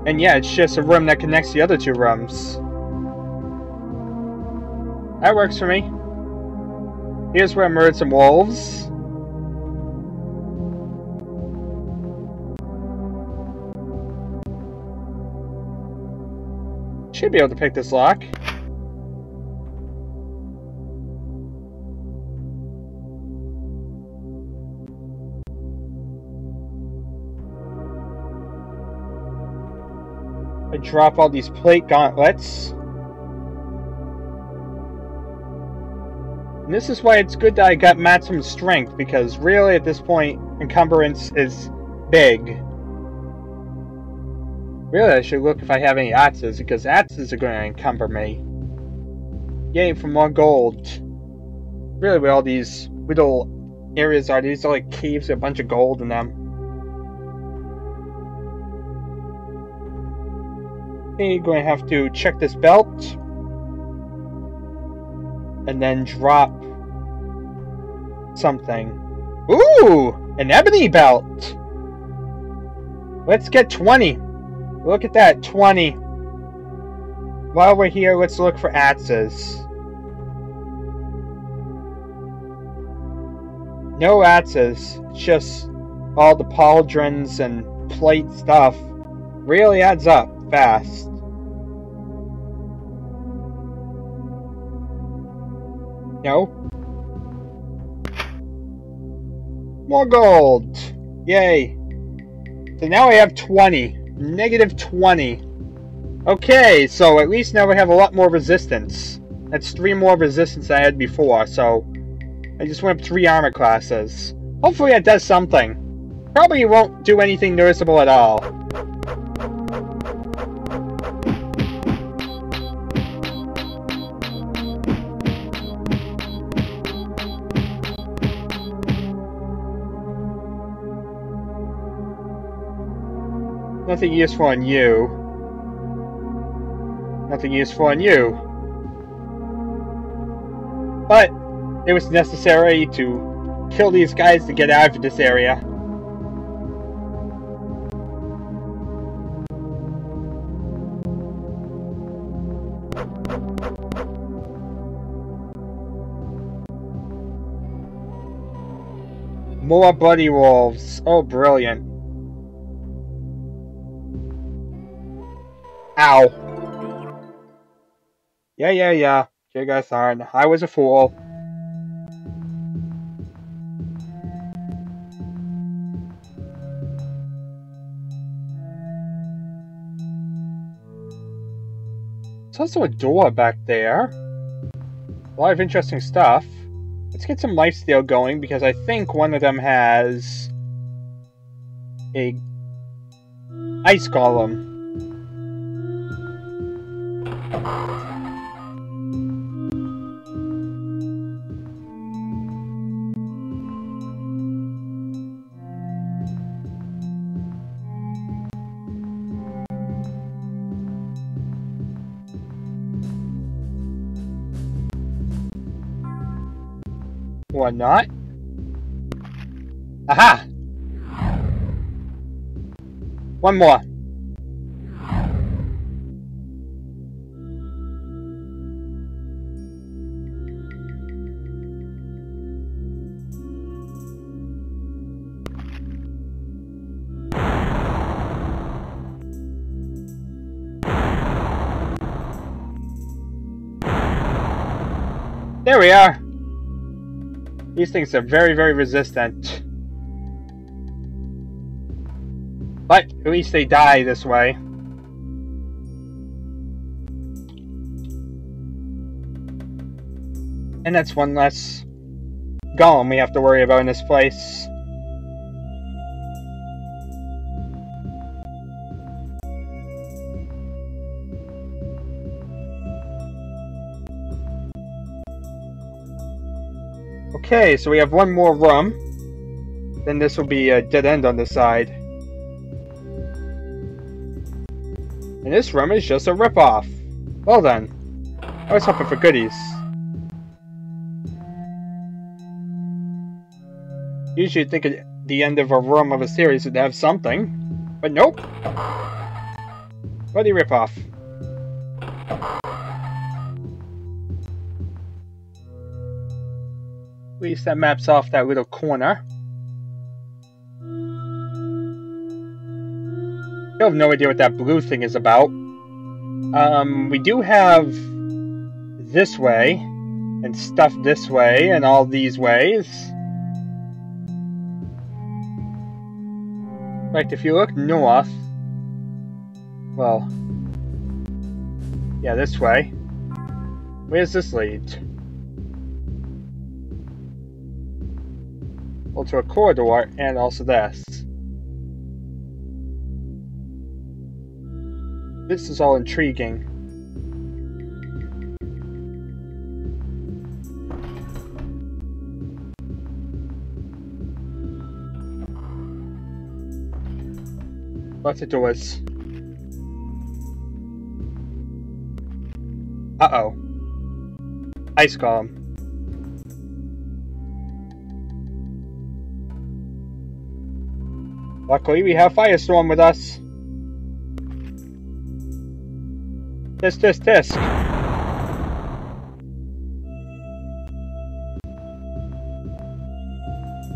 Speaker 1: And yeah, it's just a room that connects the other two rooms. That works for me. Here's where I murdered some wolves. Should be able to pick this lock. Drop all these plate gauntlets. And this is why it's good that I got maximum strength, because really at this point, encumbrance is big. Really, I should look if I have any axes, because axes are going to encumber me. Yay for more gold. Really, where all these little areas are, these are like caves with a bunch of gold in them. Okay, going to have to check this belt. And then drop something. Ooh! An ebony belt! Let's get 20. Look at that, 20. While we're here, let's look for axes. No axes, just all the pauldrons and plate stuff. Really adds up fast. No. More gold! Yay! So now I have 20. Negative 20. Okay, so at least now we have a lot more resistance. That's three more resistance I had before, so I just went up three armor classes. Hopefully that does something. Probably won't do anything noticeable at all. Nothing useful on you. Nothing useful on you. But it was necessary to kill these guys to get out of this area. More bloody wolves. Oh, brilliant. Ow. Yeah, yeah, yeah. You guys aren't. I was a fool. There's also a door back there. A lot of interesting stuff. Let's get some lifesteal going because I think one of them has a ice golem. Or not. Aha! One more. There we are. These things are very, very resistant. But at least they die this way. And that's one less golem we have to worry about in this place. Okay, so we have one more room. Then this will be a dead end on the side. And this room is just a ripoff. Well then. I was hoping for goodies. Usually you'd think at the end of a room of a series would have something. But nope. Bloody ripoff. At least that maps off that little corner. I have no idea what that blue thing is about. Um, we do have this way, and stuff this way, and all these ways. Like, if you look north, well, yeah, this way. Where does this lead? To a corridor and also this. This is all intriguing. Lots of doors. Uh-oh. Ice golem. Luckily, we have Firestorm with us. Tisk, tisk, tisk.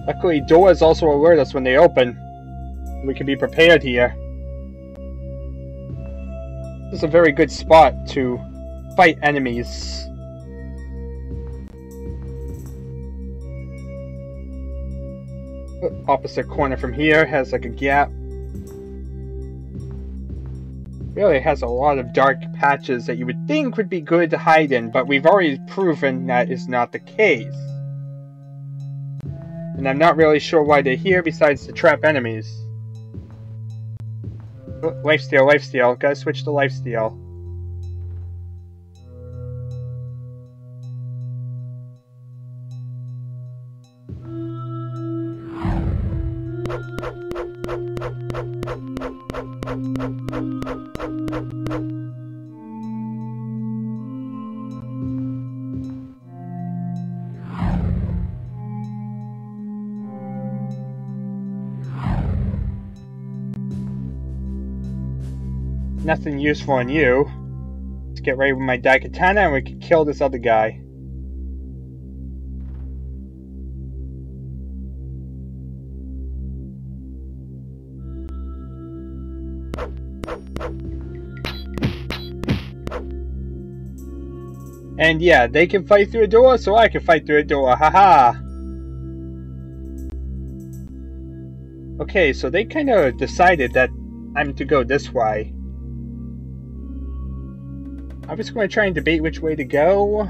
Speaker 1: Luckily, doors also alert us when they open. We can be prepared here. This is a very good spot to fight enemies. Opposite corner from here has like a gap. Really has a lot of dark patches that you would think would be good to hide in, but we've already proven that is not the case. And I'm not really sure why they're here besides to trap enemies. Oh, lifesteal, lifesteal. Gotta switch to lifesteal. Useful on you. Let's get ready with my Daikatana and we can kill this other guy. And yeah, they can fight through a door, so I can fight through a door. Haha! Okay, so they kind of decided that I'm to go this way. I'm just going to try and debate which way to go.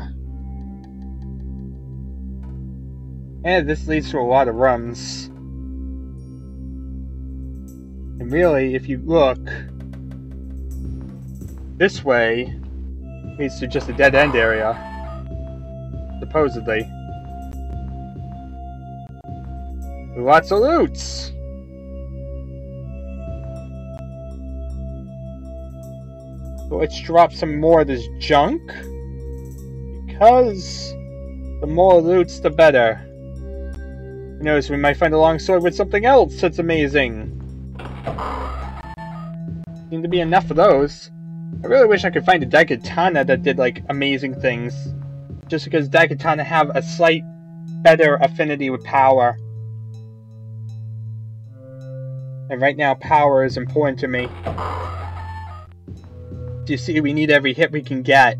Speaker 1: And this leads to a lot of runs. And really, if you look, this way leads to just a dead end area. Supposedly. Lots of loots! Let's drop some more of this junk. Because the more loots, the better. Who knows, we might find a long sword with something else that's amazing. Seem to be enough of those. I really wish I could find a Daikatana that did, like, amazing things. Just because Daikatana have a slight better affinity with power. And right now, power is important to me. You see, we need every hit we can get.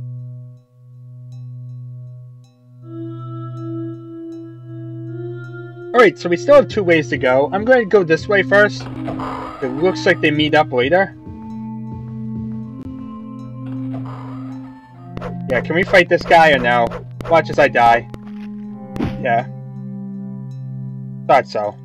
Speaker 1: Alright, so we still have two ways to go. I'm going to go this way first. It looks like they meet up later. Yeah, can we fight this guy or no? Watch as I die. Yeah. Thought so.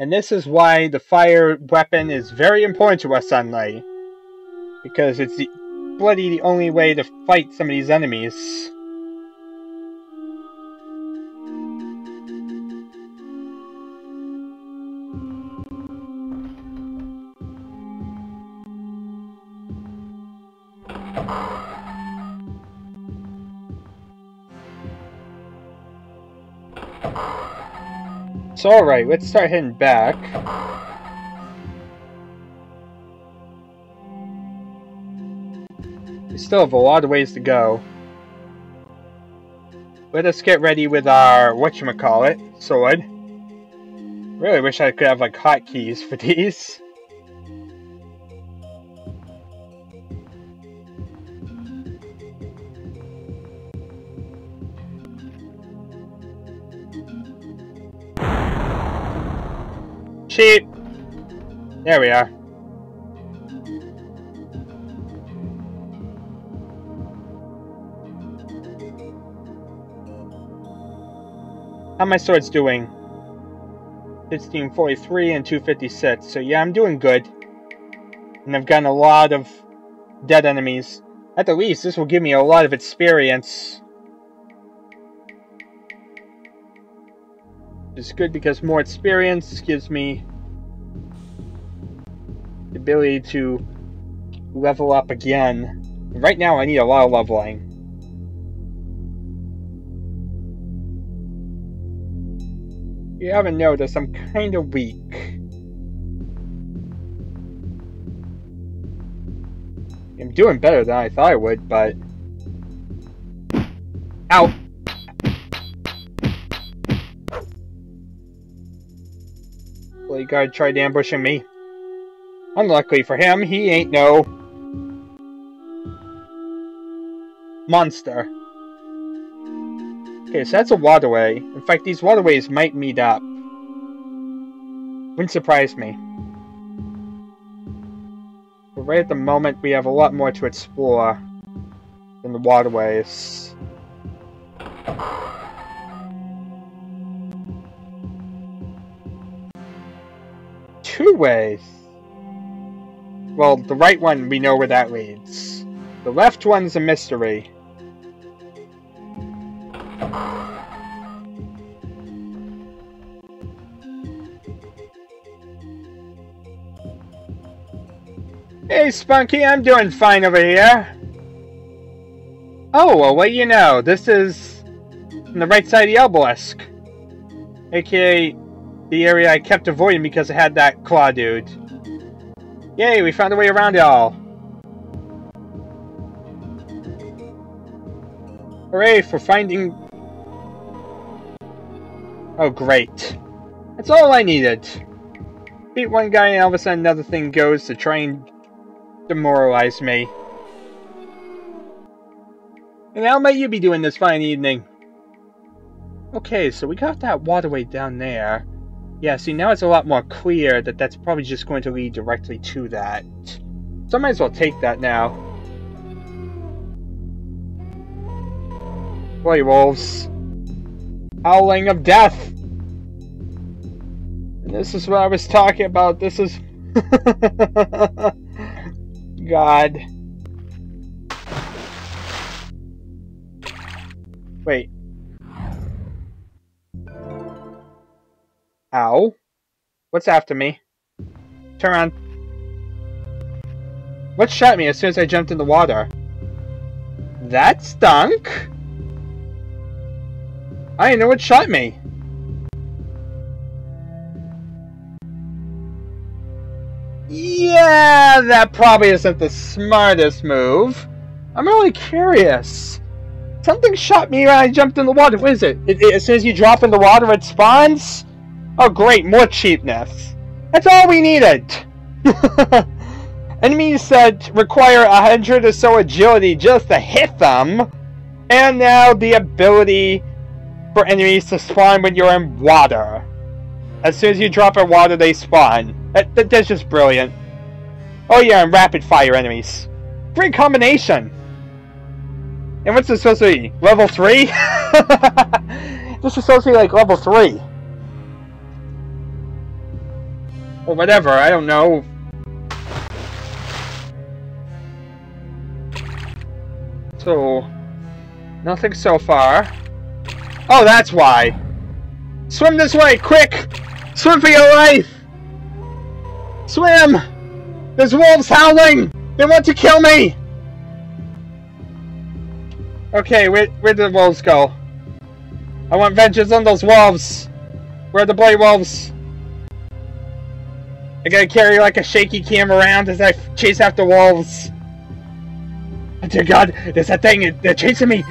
Speaker 1: And this is why the fire weapon is very important to us, Sunlight. Because it's the bloody the only way to fight some of these enemies. So alright, let's start heading back. We still have a lot of ways to go. Let us get ready with our whatchamacallit, sword. Really wish I could have like hotkeys for these. Cheap! There we are. How my swords doing? 1643 and 256. So yeah, I'm doing good. And I've gotten a lot of dead enemies. At the least, this will give me a lot of experience. It's good because more experience gives me the ability to level up again. Right now, I need a lot of leveling. You haven't noticed, I'm kind of weak. I'm doing better than I thought I would, but... Ow! Bodyguard tried ambushing me. Unluckily for him, he ain't no... Monster. Okay, so that's a waterway. In fact, these waterways might meet up. Wouldn't surprise me. But right at the moment, we have a lot more to explore than the waterways. Two ways. Well, the right one, we know where that leads. The left one's a mystery. Hey, Spunky, I'm doing fine over here. Oh, well, what you know, this is on the right side of the obelisk. AKA the area I kept avoiding because I had that claw dude. Yay, we found a way around it all. Hooray for finding... Oh, great. That's all I needed. Beat one guy and all of a sudden another thing goes to try and demoralize me. And how might you be doing this fine evening? Okay, so we got that waterway down there. Yeah, see, now it's a lot more clear that that's probably just going to lead directly to that. So I might as well take that now. Boy, wolves. Howling of death! And this is what I was talking about. This is... God. Wait. Ow. What's after me? Turn around. What shot me as soon as I jumped in the water? That stunk? I didn't know what shot me. Yeah, that probably isn't the smartest move. I'm really curious. Something shot me when I jumped in the water. What is it? it, it as soon as you drop in the water, it spawns? Oh great, more cheapness. That's all we needed! Enemies that require a hundred or so agility just to hit them, and now the ability for enemies to spawn when you're in water. As soon as you drop in water, they spawn. That, that, that's just brilliant. Oh yeah, and rapid fire enemies. Great combination! And what's this supposed to be? Level 3? this is supposed to be like level 3. Or whatever, I don't know. So, nothing so far. Oh, that's why. Swim this way, quick! Swim for your life! Swim! There's wolves howling! They want to kill me! Okay, where, where did the wolves go? I want vengeance on those wolves! Where are the bloody wolves? I gotta carry like a shaky cam around as I chase after wolves. Oh dear god, there's that thing, they're chasing me!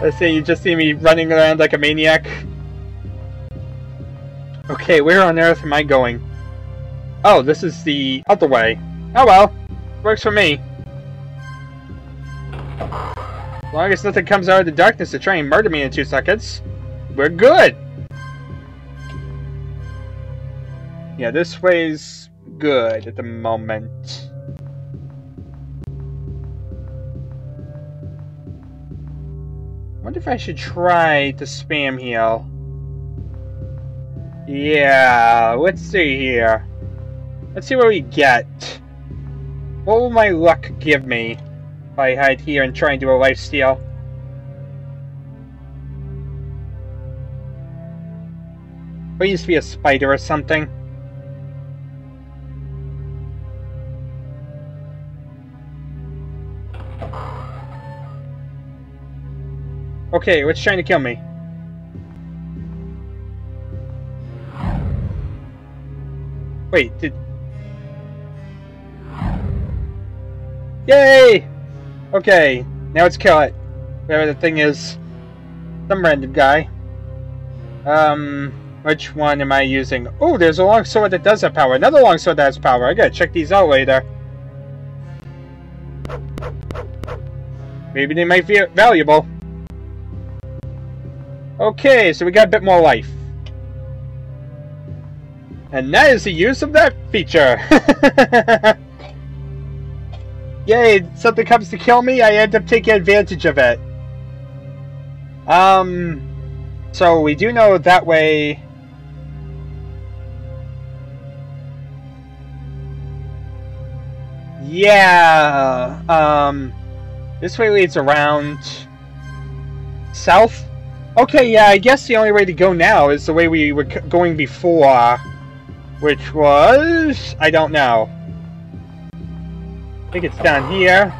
Speaker 1: Let's see, you just see me running around like a maniac. Okay, where on earth am I going? Oh, this is the other way. Oh well, works for me. As long as nothing comes out of the darkness to try and murder me in two seconds, we're good! Yeah, this way's good at the moment. wonder if I should try to spam heal. Yeah, let's see here. Let's see what we get. What will my luck give me if I hide here and try and do a life steal? Please be a spider or something. Okay, what's trying to kill me? Wait, did... Yay! Okay, now let's kill it. Whatever the thing is. Some random guy. Um, which one am I using? Oh, there's a long sword that does have power. Another long sword that has power. I gotta check these out later. Maybe they might be valuable. Okay, so we got a bit more life. And that is the use of that feature. Yay, something comes to kill me, I end up taking advantage of it. Um, so we do know that way... Yeah, um, this way leads around south. Okay, yeah, I guess the only way to go now is the way we were going before, which was... I don't know. I think it's down here.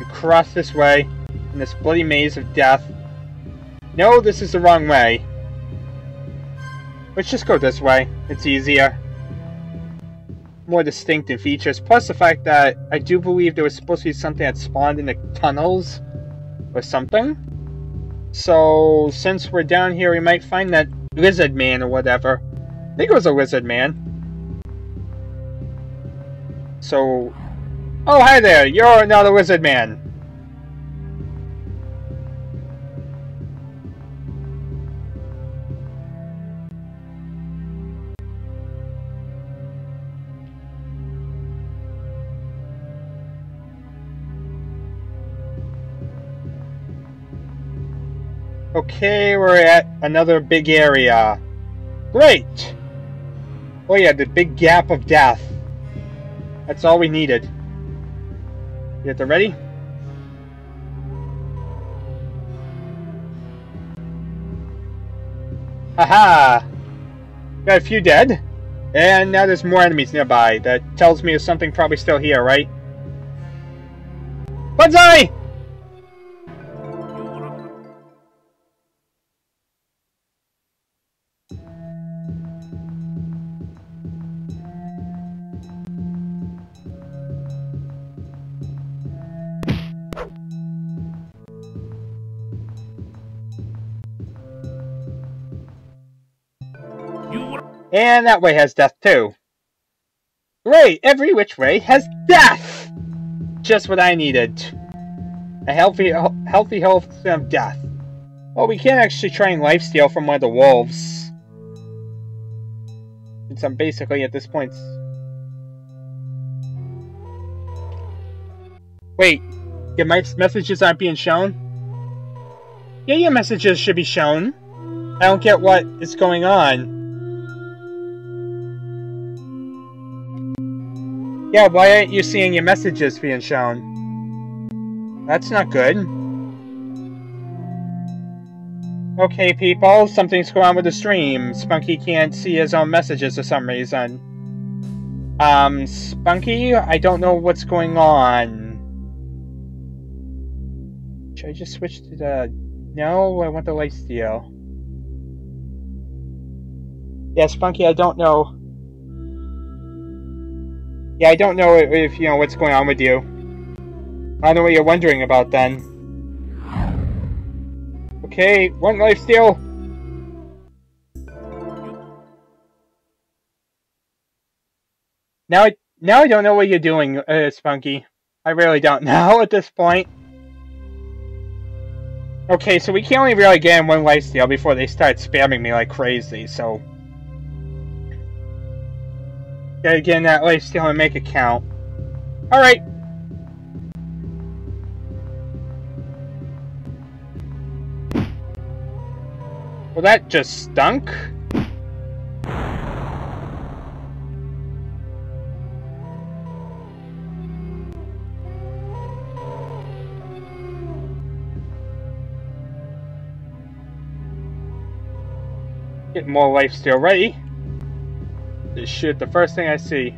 Speaker 1: You cross this way, in this bloody maze of death. No, this is the wrong way. Let's just go this way. It's easier. More distinct in features. Plus the fact that I do believe there was supposed to be something that spawned in the tunnels. Or something. So, since we're down here, we might find that lizard man or whatever. I think it was a lizard man. So, Oh, hi there. You're not a wizard man. Okay, we're at another big area. Great! Oh yeah, the big gap of death. That's all we needed. You get them ready? Haha! Got a few dead. And now there's more enemies nearby. That tells me there's something probably still here, right? Banzai! And that way has death too. Great! Every which way has death! Just what I needed. A healthy, healthy health of death. Well, we can't actually try and lifesteal from one of the wolves. Since I'm um, basically at this point... Wait, your messages aren't being shown? Yeah, your messages should be shown. I don't get what is going on. Yeah, why aren't you seeing your messages being shown? That's not good. Okay, people, something's going on with the stream. Spunky can't see his own messages for some reason. Um, Spunky, I don't know what's going on. Should I just switch to the... No, I want the life steal. Yeah, Spunky, I don't know. Yeah, I don't know if, you know, what's going on with you. I don't know what you're wondering about then. Okay, one life steal. Now I, now I don't know what you're doing, uh, Spunky. I really don't know at this point. Okay, so we can only really get in one life steal before they start spamming me like crazy, so... Gotta get in that lifesteal and make it count. Alright. Well, that just stunk. Get more life steal ready this shit the first thing I see.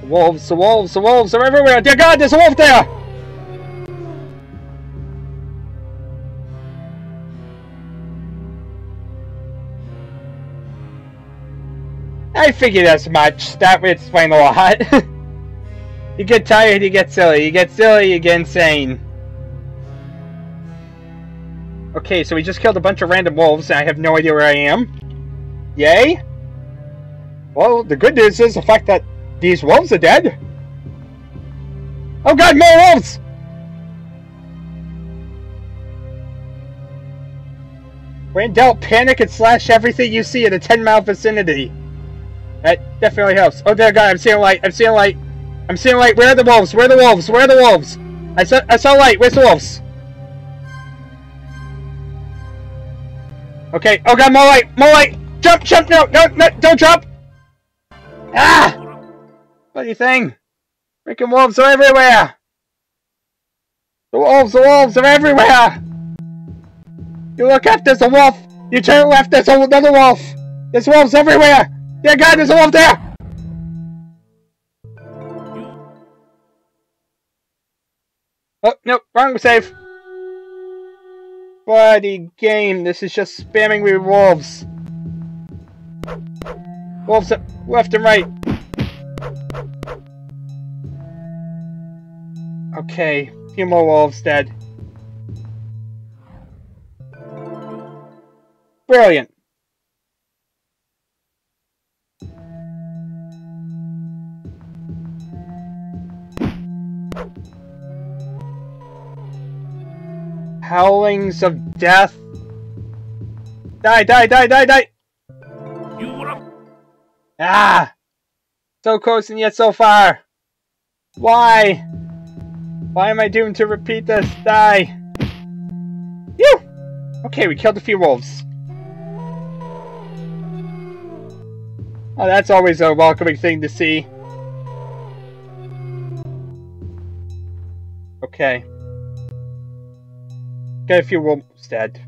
Speaker 1: The Wolves, the wolves, the wolves are everywhere! Dear God, there's a wolf there! I figured as much. That would explain a lot. you get tired, you get silly. You get silly, you get insane. Okay, so we just killed a bunch of random wolves, and I have no idea where I am. Yay! Well, the good news is the fact that these wolves are dead. Oh god, more wolves! When dealt, panic and slash everything you see in a 10 mile vicinity. That definitely helps. Oh dear god, I'm seeing light, I'm seeing light. I'm seeing light. Where are the wolves? Where are the wolves? Where are the wolves? I saw I saw light. Where's the wolves? Okay. Oh god, more light! More light! Jump! Jump! No! No! no don't jump! Ah! Bloody thing! Freaking wolves are everywhere! The wolves, the wolves are everywhere! You look up, there's a wolf! You turn left, there's another wolf! There's wolves everywhere! Dear God, there's a wolf there! Oh, nope, wrong save. Bloody game, this is just spamming with wolves. Wolves left and right. Okay, a few more wolves dead. Brilliant. Howlings of death. Die, die, die, die, die! Ah! So close and yet so far! Why? Why am I doomed to repeat this? Die! Phew! Okay, we killed a few wolves. Oh, that's always a welcoming thing to see. Okay. Got a few wolves dead.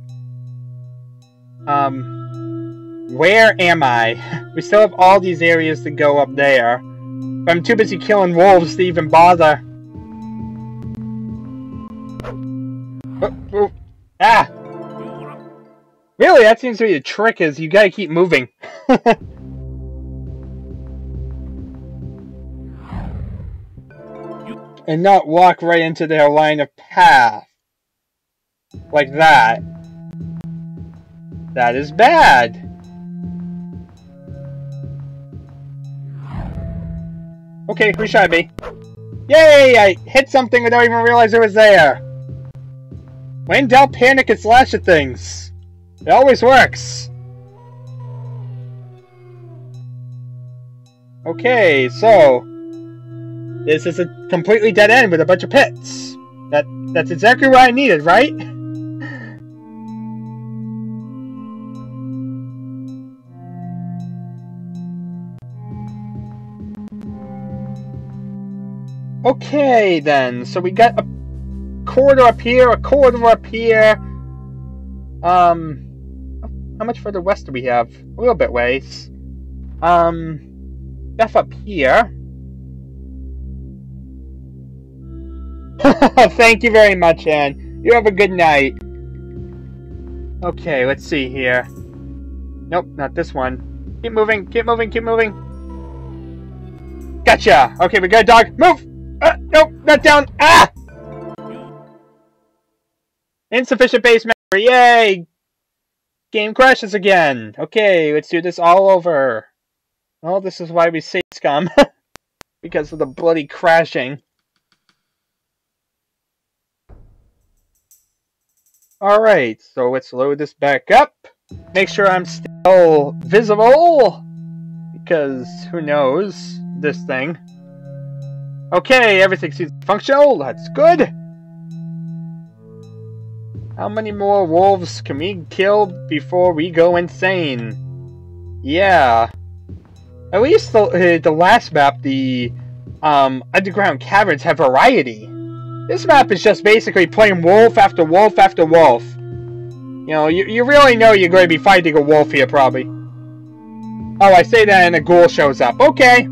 Speaker 1: Um... Where am I? We still have all these areas to go up there. But I'm too busy killing wolves to even bother. Oh, oh. Ah! Really, that seems to be the trick is you gotta keep moving. and not walk right into their line of path. Like that. That is bad. Okay, who should I be? Yay! I hit something without even realizing it was there! When dealt panic and slash at things. It always works. Okay, so... This is a completely dead end with a bunch of pits. That That's exactly what I needed, right? Okay, then. So we got a corridor up here, a corridor up here. Um, how much further west do we have? A little bit ways. Um, stuff up here. Thank you very much, Anne. You have a good night. Okay, let's see here. Nope, not this one. Keep moving, keep moving, keep moving. Gotcha! Okay, we got a dog. Move! Uh, nope, not down. Ah! Insufficient base memory. Yay! Game crashes again. Okay, let's do this all over. Well, this is why we say scum. because of the bloody crashing. Alright, so let's load this back up. Make sure I'm still visible. Because who knows this thing. Okay, everything seems functional. That's good. How many more wolves can we kill before we go insane? Yeah. At least the, uh, the last map, the um, underground caverns, have variety. This map is just basically playing wolf after wolf after wolf. You know, you, you really know you're going to be fighting a wolf here, probably. Oh, I say that and a ghoul shows up. Okay.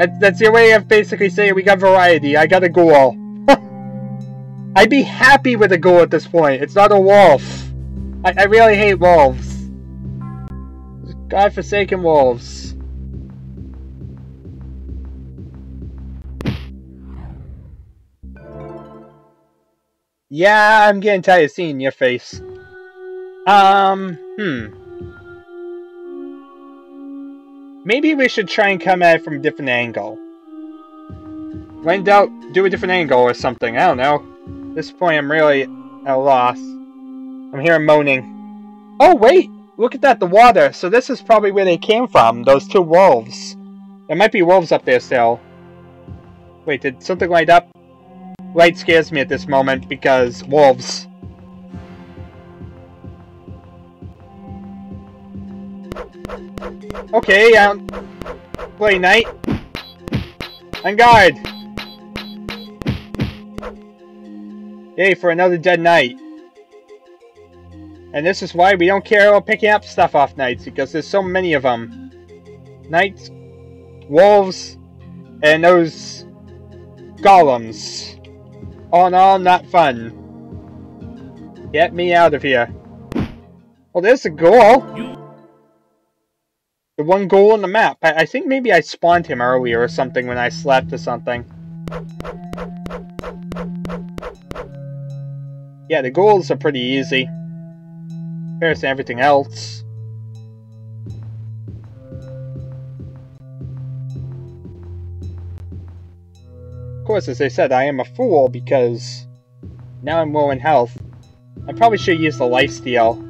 Speaker 1: That, that's your way of basically saying we got variety. I got a ghoul. I'd be happy with a ghoul at this point. It's not a wolf. I, I really hate wolves. God-forsaken wolves. Yeah, I'm getting tired of seeing your face. Um, hmm. Maybe we should try and come at it from a different angle. When doubt, do a different angle or something. I don't know. At this point, I'm really at a loss. I'm hearing moaning. Oh, wait! Look at that, the water. So this is probably where they came from, those two wolves. There might be wolves up there still. Wait, did something light up? Light scares me at this moment because wolves. Okay, um, play night. And guard. Yay, for another dead knight. And this is why we don't care about picking up stuff off knights, because there's so many of them. Knights, wolves, and those golems. All in all, not fun. Get me out of here. Well, there's a ghoul. The one ghoul on the map. I, I think maybe I spawned him earlier or something when I slept or something. Yeah, the ghouls are pretty easy. Compared to everything else. Of course, as I said, I am a fool because now I'm low in health. I probably should use the lifesteal.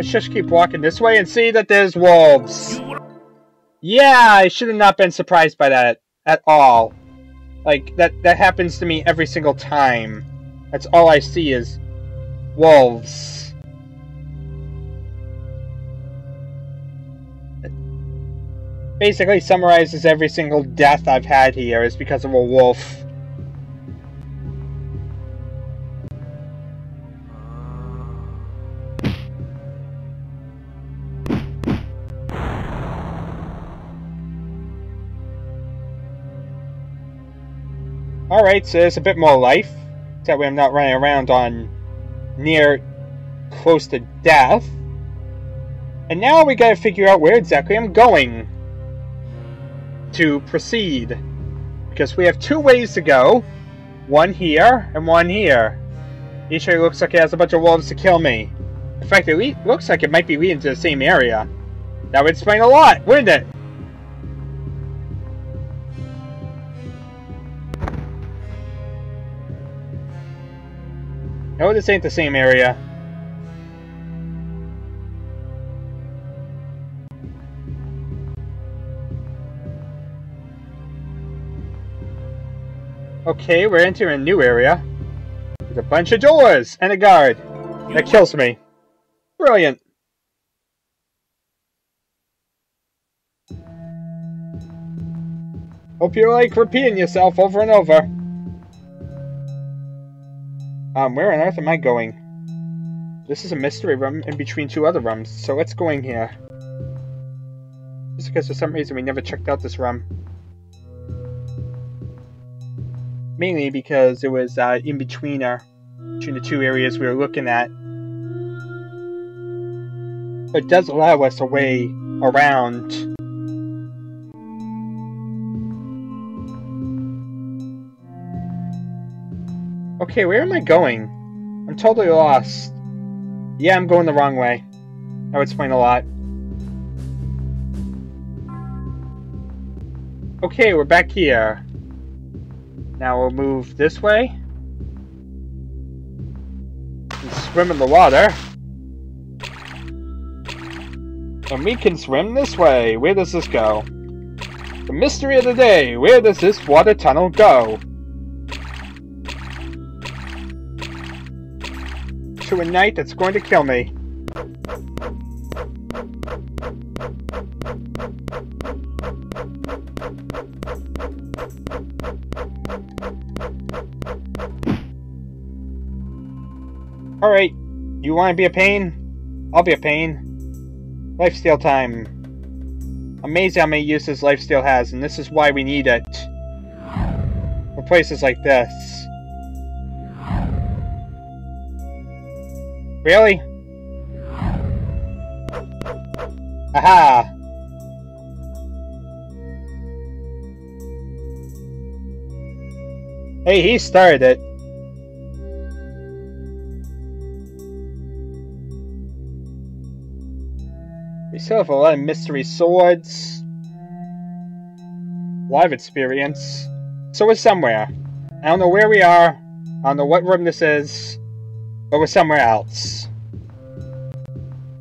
Speaker 1: Let's just keep walking this way and see that there's wolves. Yeah, I should have not been surprised by that at all. Like, that, that happens to me every single time. That's all I see is wolves. Basically summarizes every single death I've had here is because of a wolf. Alright, so there's a bit more life. That way I'm not running around on near close to death. And now we gotta figure out where exactly I'm going to proceed. Because we have two ways to go. One here and one here. Each way looks like it has a bunch of wolves to kill me. In fact, it looks like it might be leading to the same area. That would explain a lot, wouldn't it? No, this ain't the same area. Okay, we're entering a new area. There's a bunch of doors and a guard. That kills me. Brilliant. Hope you like repeating yourself over and over. Um, where on earth am I going? This is a mystery room in between two other rooms, so let's go in here. Just because for some reason we never checked out this room. Mainly because it was uh, in between our, between the two areas we were looking at. It does allow us a way around Okay, where am I going? I'm totally lost. Yeah, I'm going the wrong way. That would explain a lot. Okay, we're back here. Now we'll move this way. And swim in the water. And we can swim this way. Where does this go? The mystery of the day. Where does this water tunnel go? To a knight that's going to kill me. Alright, you want to be a pain? I'll be a pain. Lifesteal time. Amazing how many uses lifesteal has, and this is why we need it. For places like this. Really? Aha! Hey, he started it. We still have a lot of mystery swords. Live experience. So we're somewhere. I don't know where we are. I don't know what room this is. But we're somewhere else.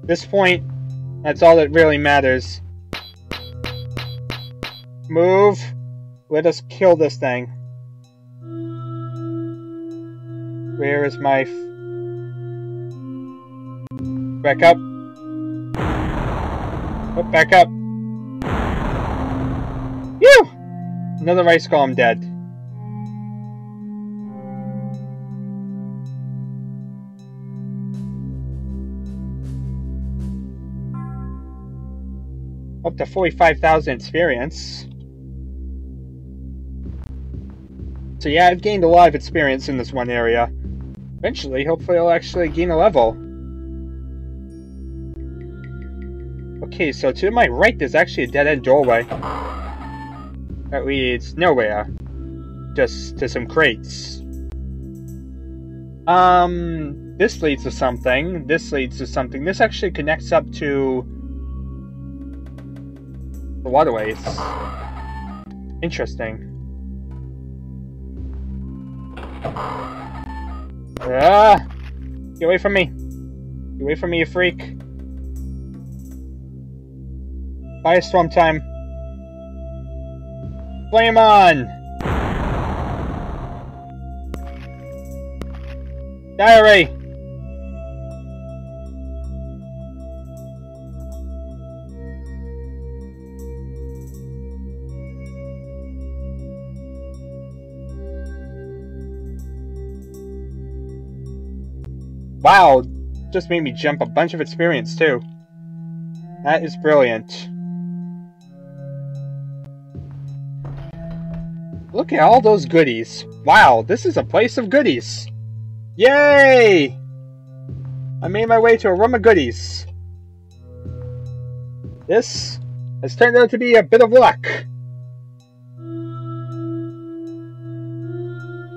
Speaker 1: At this point, that's all that really matters. Move. Let us kill this thing. Where is my... Back up. Oh, back up. Phew! Another ice golem dead. To 45,000 experience. So yeah, I've gained a lot of experience in this one area. Eventually, hopefully I'll actually gain a level. Okay, so to my right there's actually a dead-end doorway. That leads nowhere. Just to some crates. Um, this leads to something. This leads to something. This actually connects up to the waterways. Interesting. Ah! Get away from me! Get away from me, you freak! Firestorm time! Flame on! Diary! Wow, just made me jump a bunch of experience too. That is brilliant. Look at all those goodies. Wow, this is a place of goodies. Yay! I made my way to a room of goodies. This has turned out to be a bit of luck.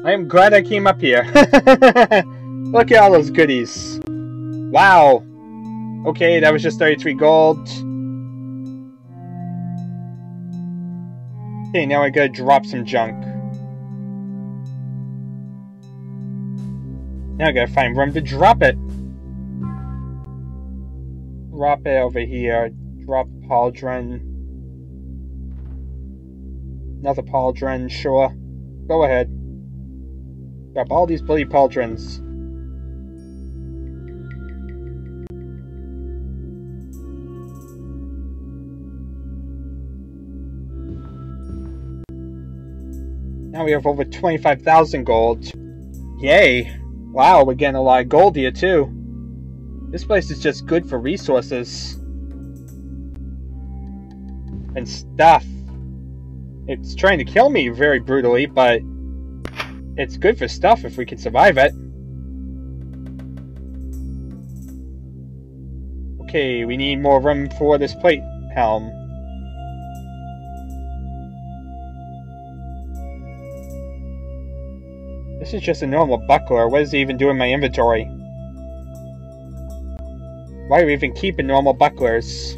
Speaker 1: I am glad I came up here. Look at all those goodies. Wow. Okay, that was just 33 gold. Okay, now I gotta drop some junk. Now I gotta find room to drop it. Drop it over here. Drop pauldron. Another pauldron, sure. Go ahead. Drop all these bloody pauldrons. Now we have over 25,000 gold. Yay! Wow, we're getting a lot of gold here too. This place is just good for resources. And stuff. It's trying to kill me very brutally, but it's good for stuff if we can survive it. Okay, we need more room for this plate helm. This is just a normal buckler. What does it even do in my inventory? Why are we even keeping normal bucklers?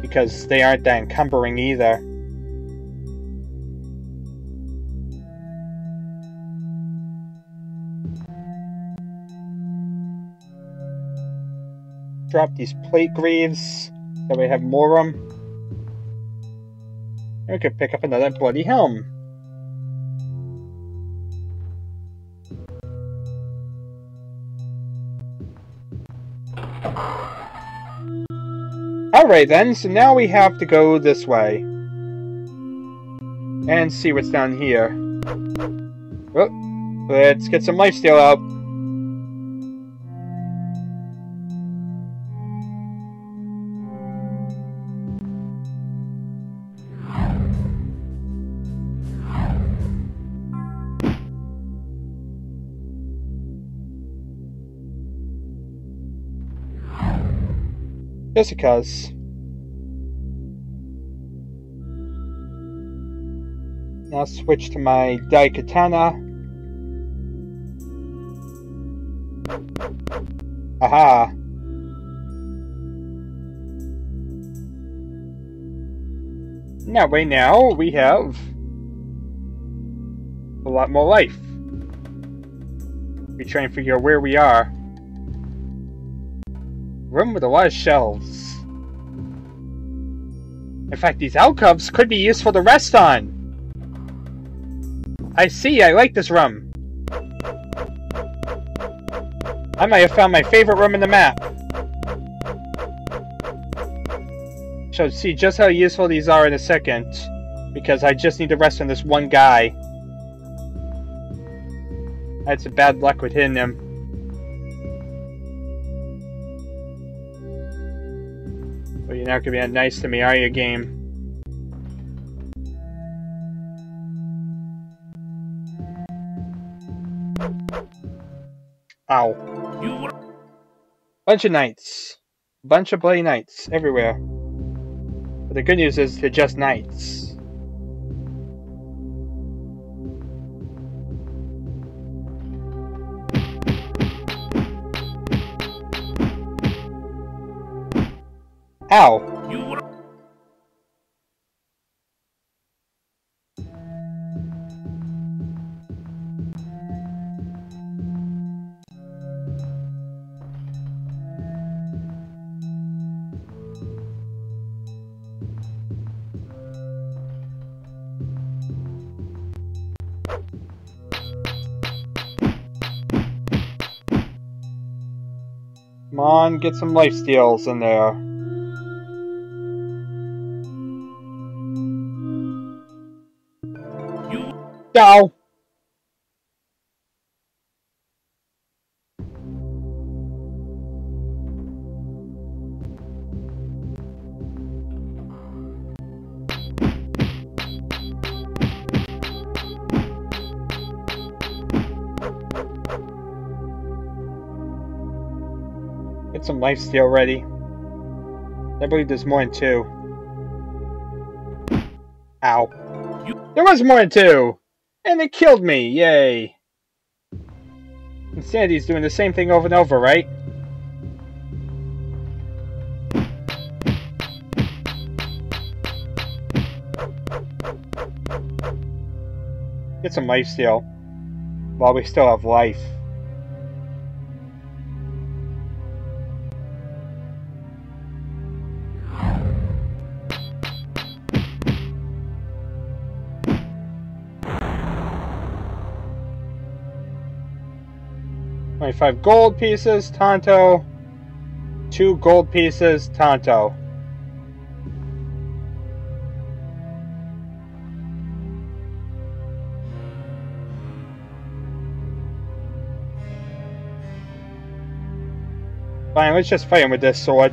Speaker 1: Because they aren't that encumbering either. Drop these plate greaves so we have more room. We could pick up another bloody helm. Alright then, so now we have to go this way. And see what's down here. Well, let's get some lifesteal out. Because. Now switch to my Daikatana. Aha! That way now we have a lot more life. We try and figure out where we are. Room with a lot of shelves. In fact, these alcoves could be useful to rest on. I see, I like this room. I might have found my favorite room in the map. Shall see just how useful these are in a second. Because I just need to rest on this one guy. I had some bad luck with hitting him. You're not gonna be that nice to me, are you, game? Ow. Bunch of knights. Bunch of bloody knights everywhere. But the good news is they're just knights. Ow. Come on, get some life steals in there. No. Get some life steal ready. I believe there's more than two. Ow. There was more than two! And it killed me, yay! Insanity's doing the same thing over and over, right? Get some life steal. While we still have life. Twenty-five gold pieces, Tonto. Two gold pieces, Tonto. Fine, let's just fight him with this sword.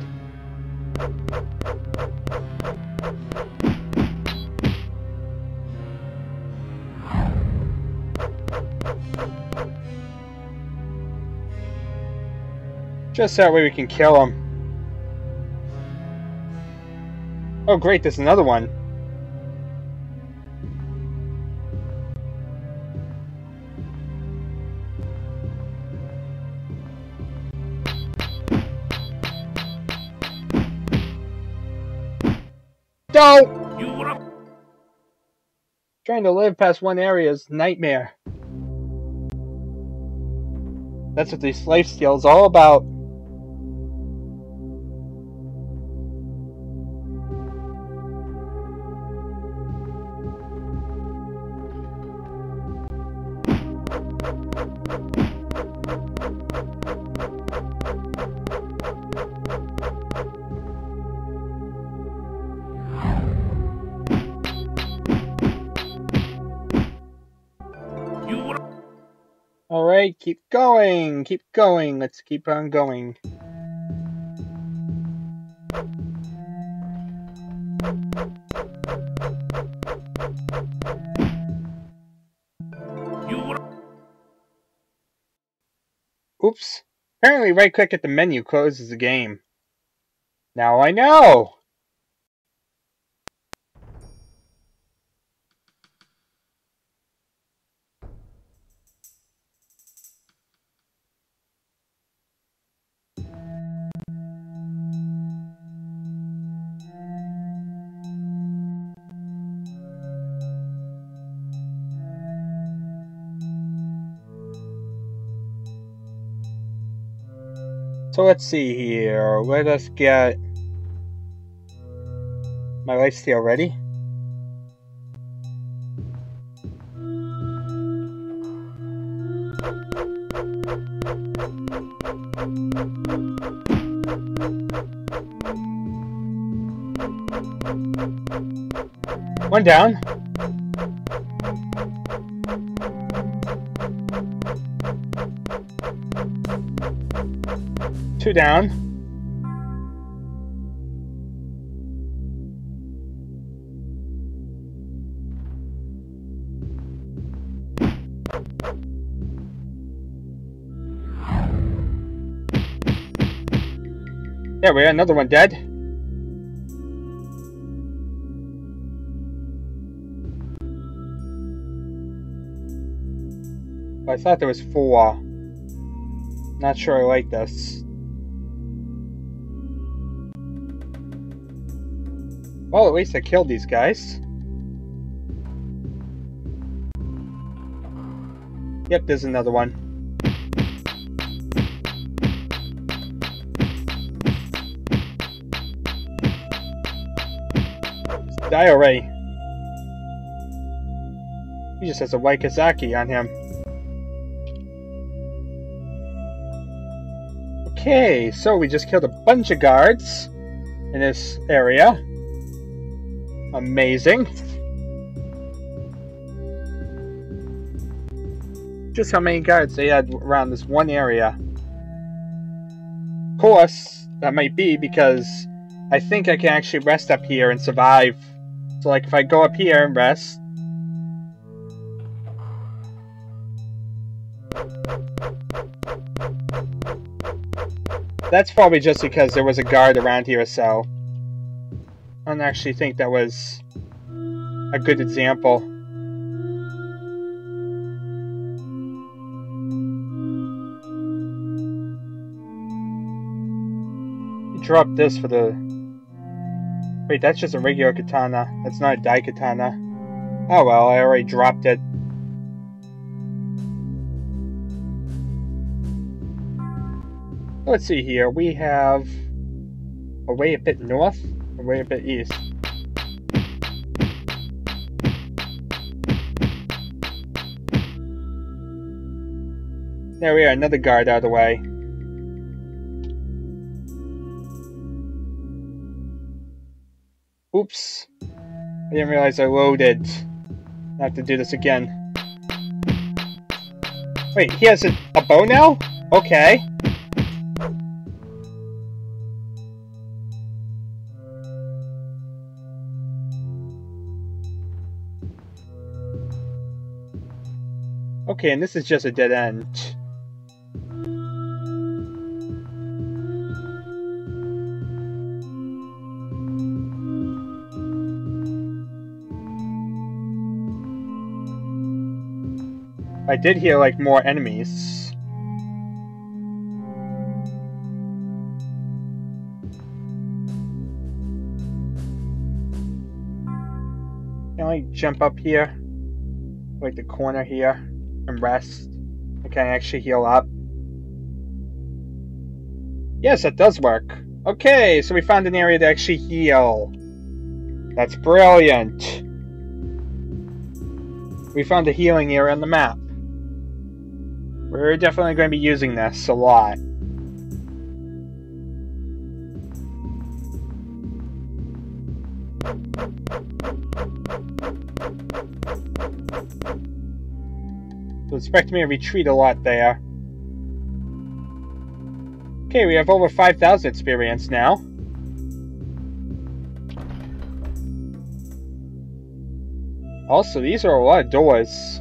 Speaker 1: Just that way we can kill him. Oh great, there's another one. No! Trying to live past one area is nightmare. That's what these life steals all about. Keep going, keep going, let's keep on going. Oops. Apparently right click at the menu closes the game. Now I know! So let's see here. Let us get my life steal ready. One down. Two down. There we are, another one dead. I thought there was four. Not sure I like this. Well, at least I killed these guys. Yep, there's another one. Die already. He just has a Waikazaki on him. Okay, so we just killed a bunch of guards in this area. Amazing. Just how many guards they had around this one area. Of course, that might be because I think I can actually rest up here and survive. So like if I go up here and rest, That's probably just because there was a guard around here so. I don't actually think that was a good example. Drop this for the... Wait, that's just a regular katana. That's not a daikatana. Oh well, I already dropped it. Let's see here. We have a way a bit north, a way a bit east. There we are, another guard out of the way. Oops. I didn't realize I loaded. I have to do this again. Wait, he has a, a bow now? Okay. Okay, and this is just a dead end. I did hear, like, more enemies. Can I jump up here? Like the corner here? And rest. I can actually heal up. Yes, that does work. Okay, so we found an area to actually heal. That's brilliant. We found a healing area on the map. We're definitely going to be using this a lot. Expect me to retreat a lot there. Okay, we have over 5,000 experience now. Also, these are a lot of doors.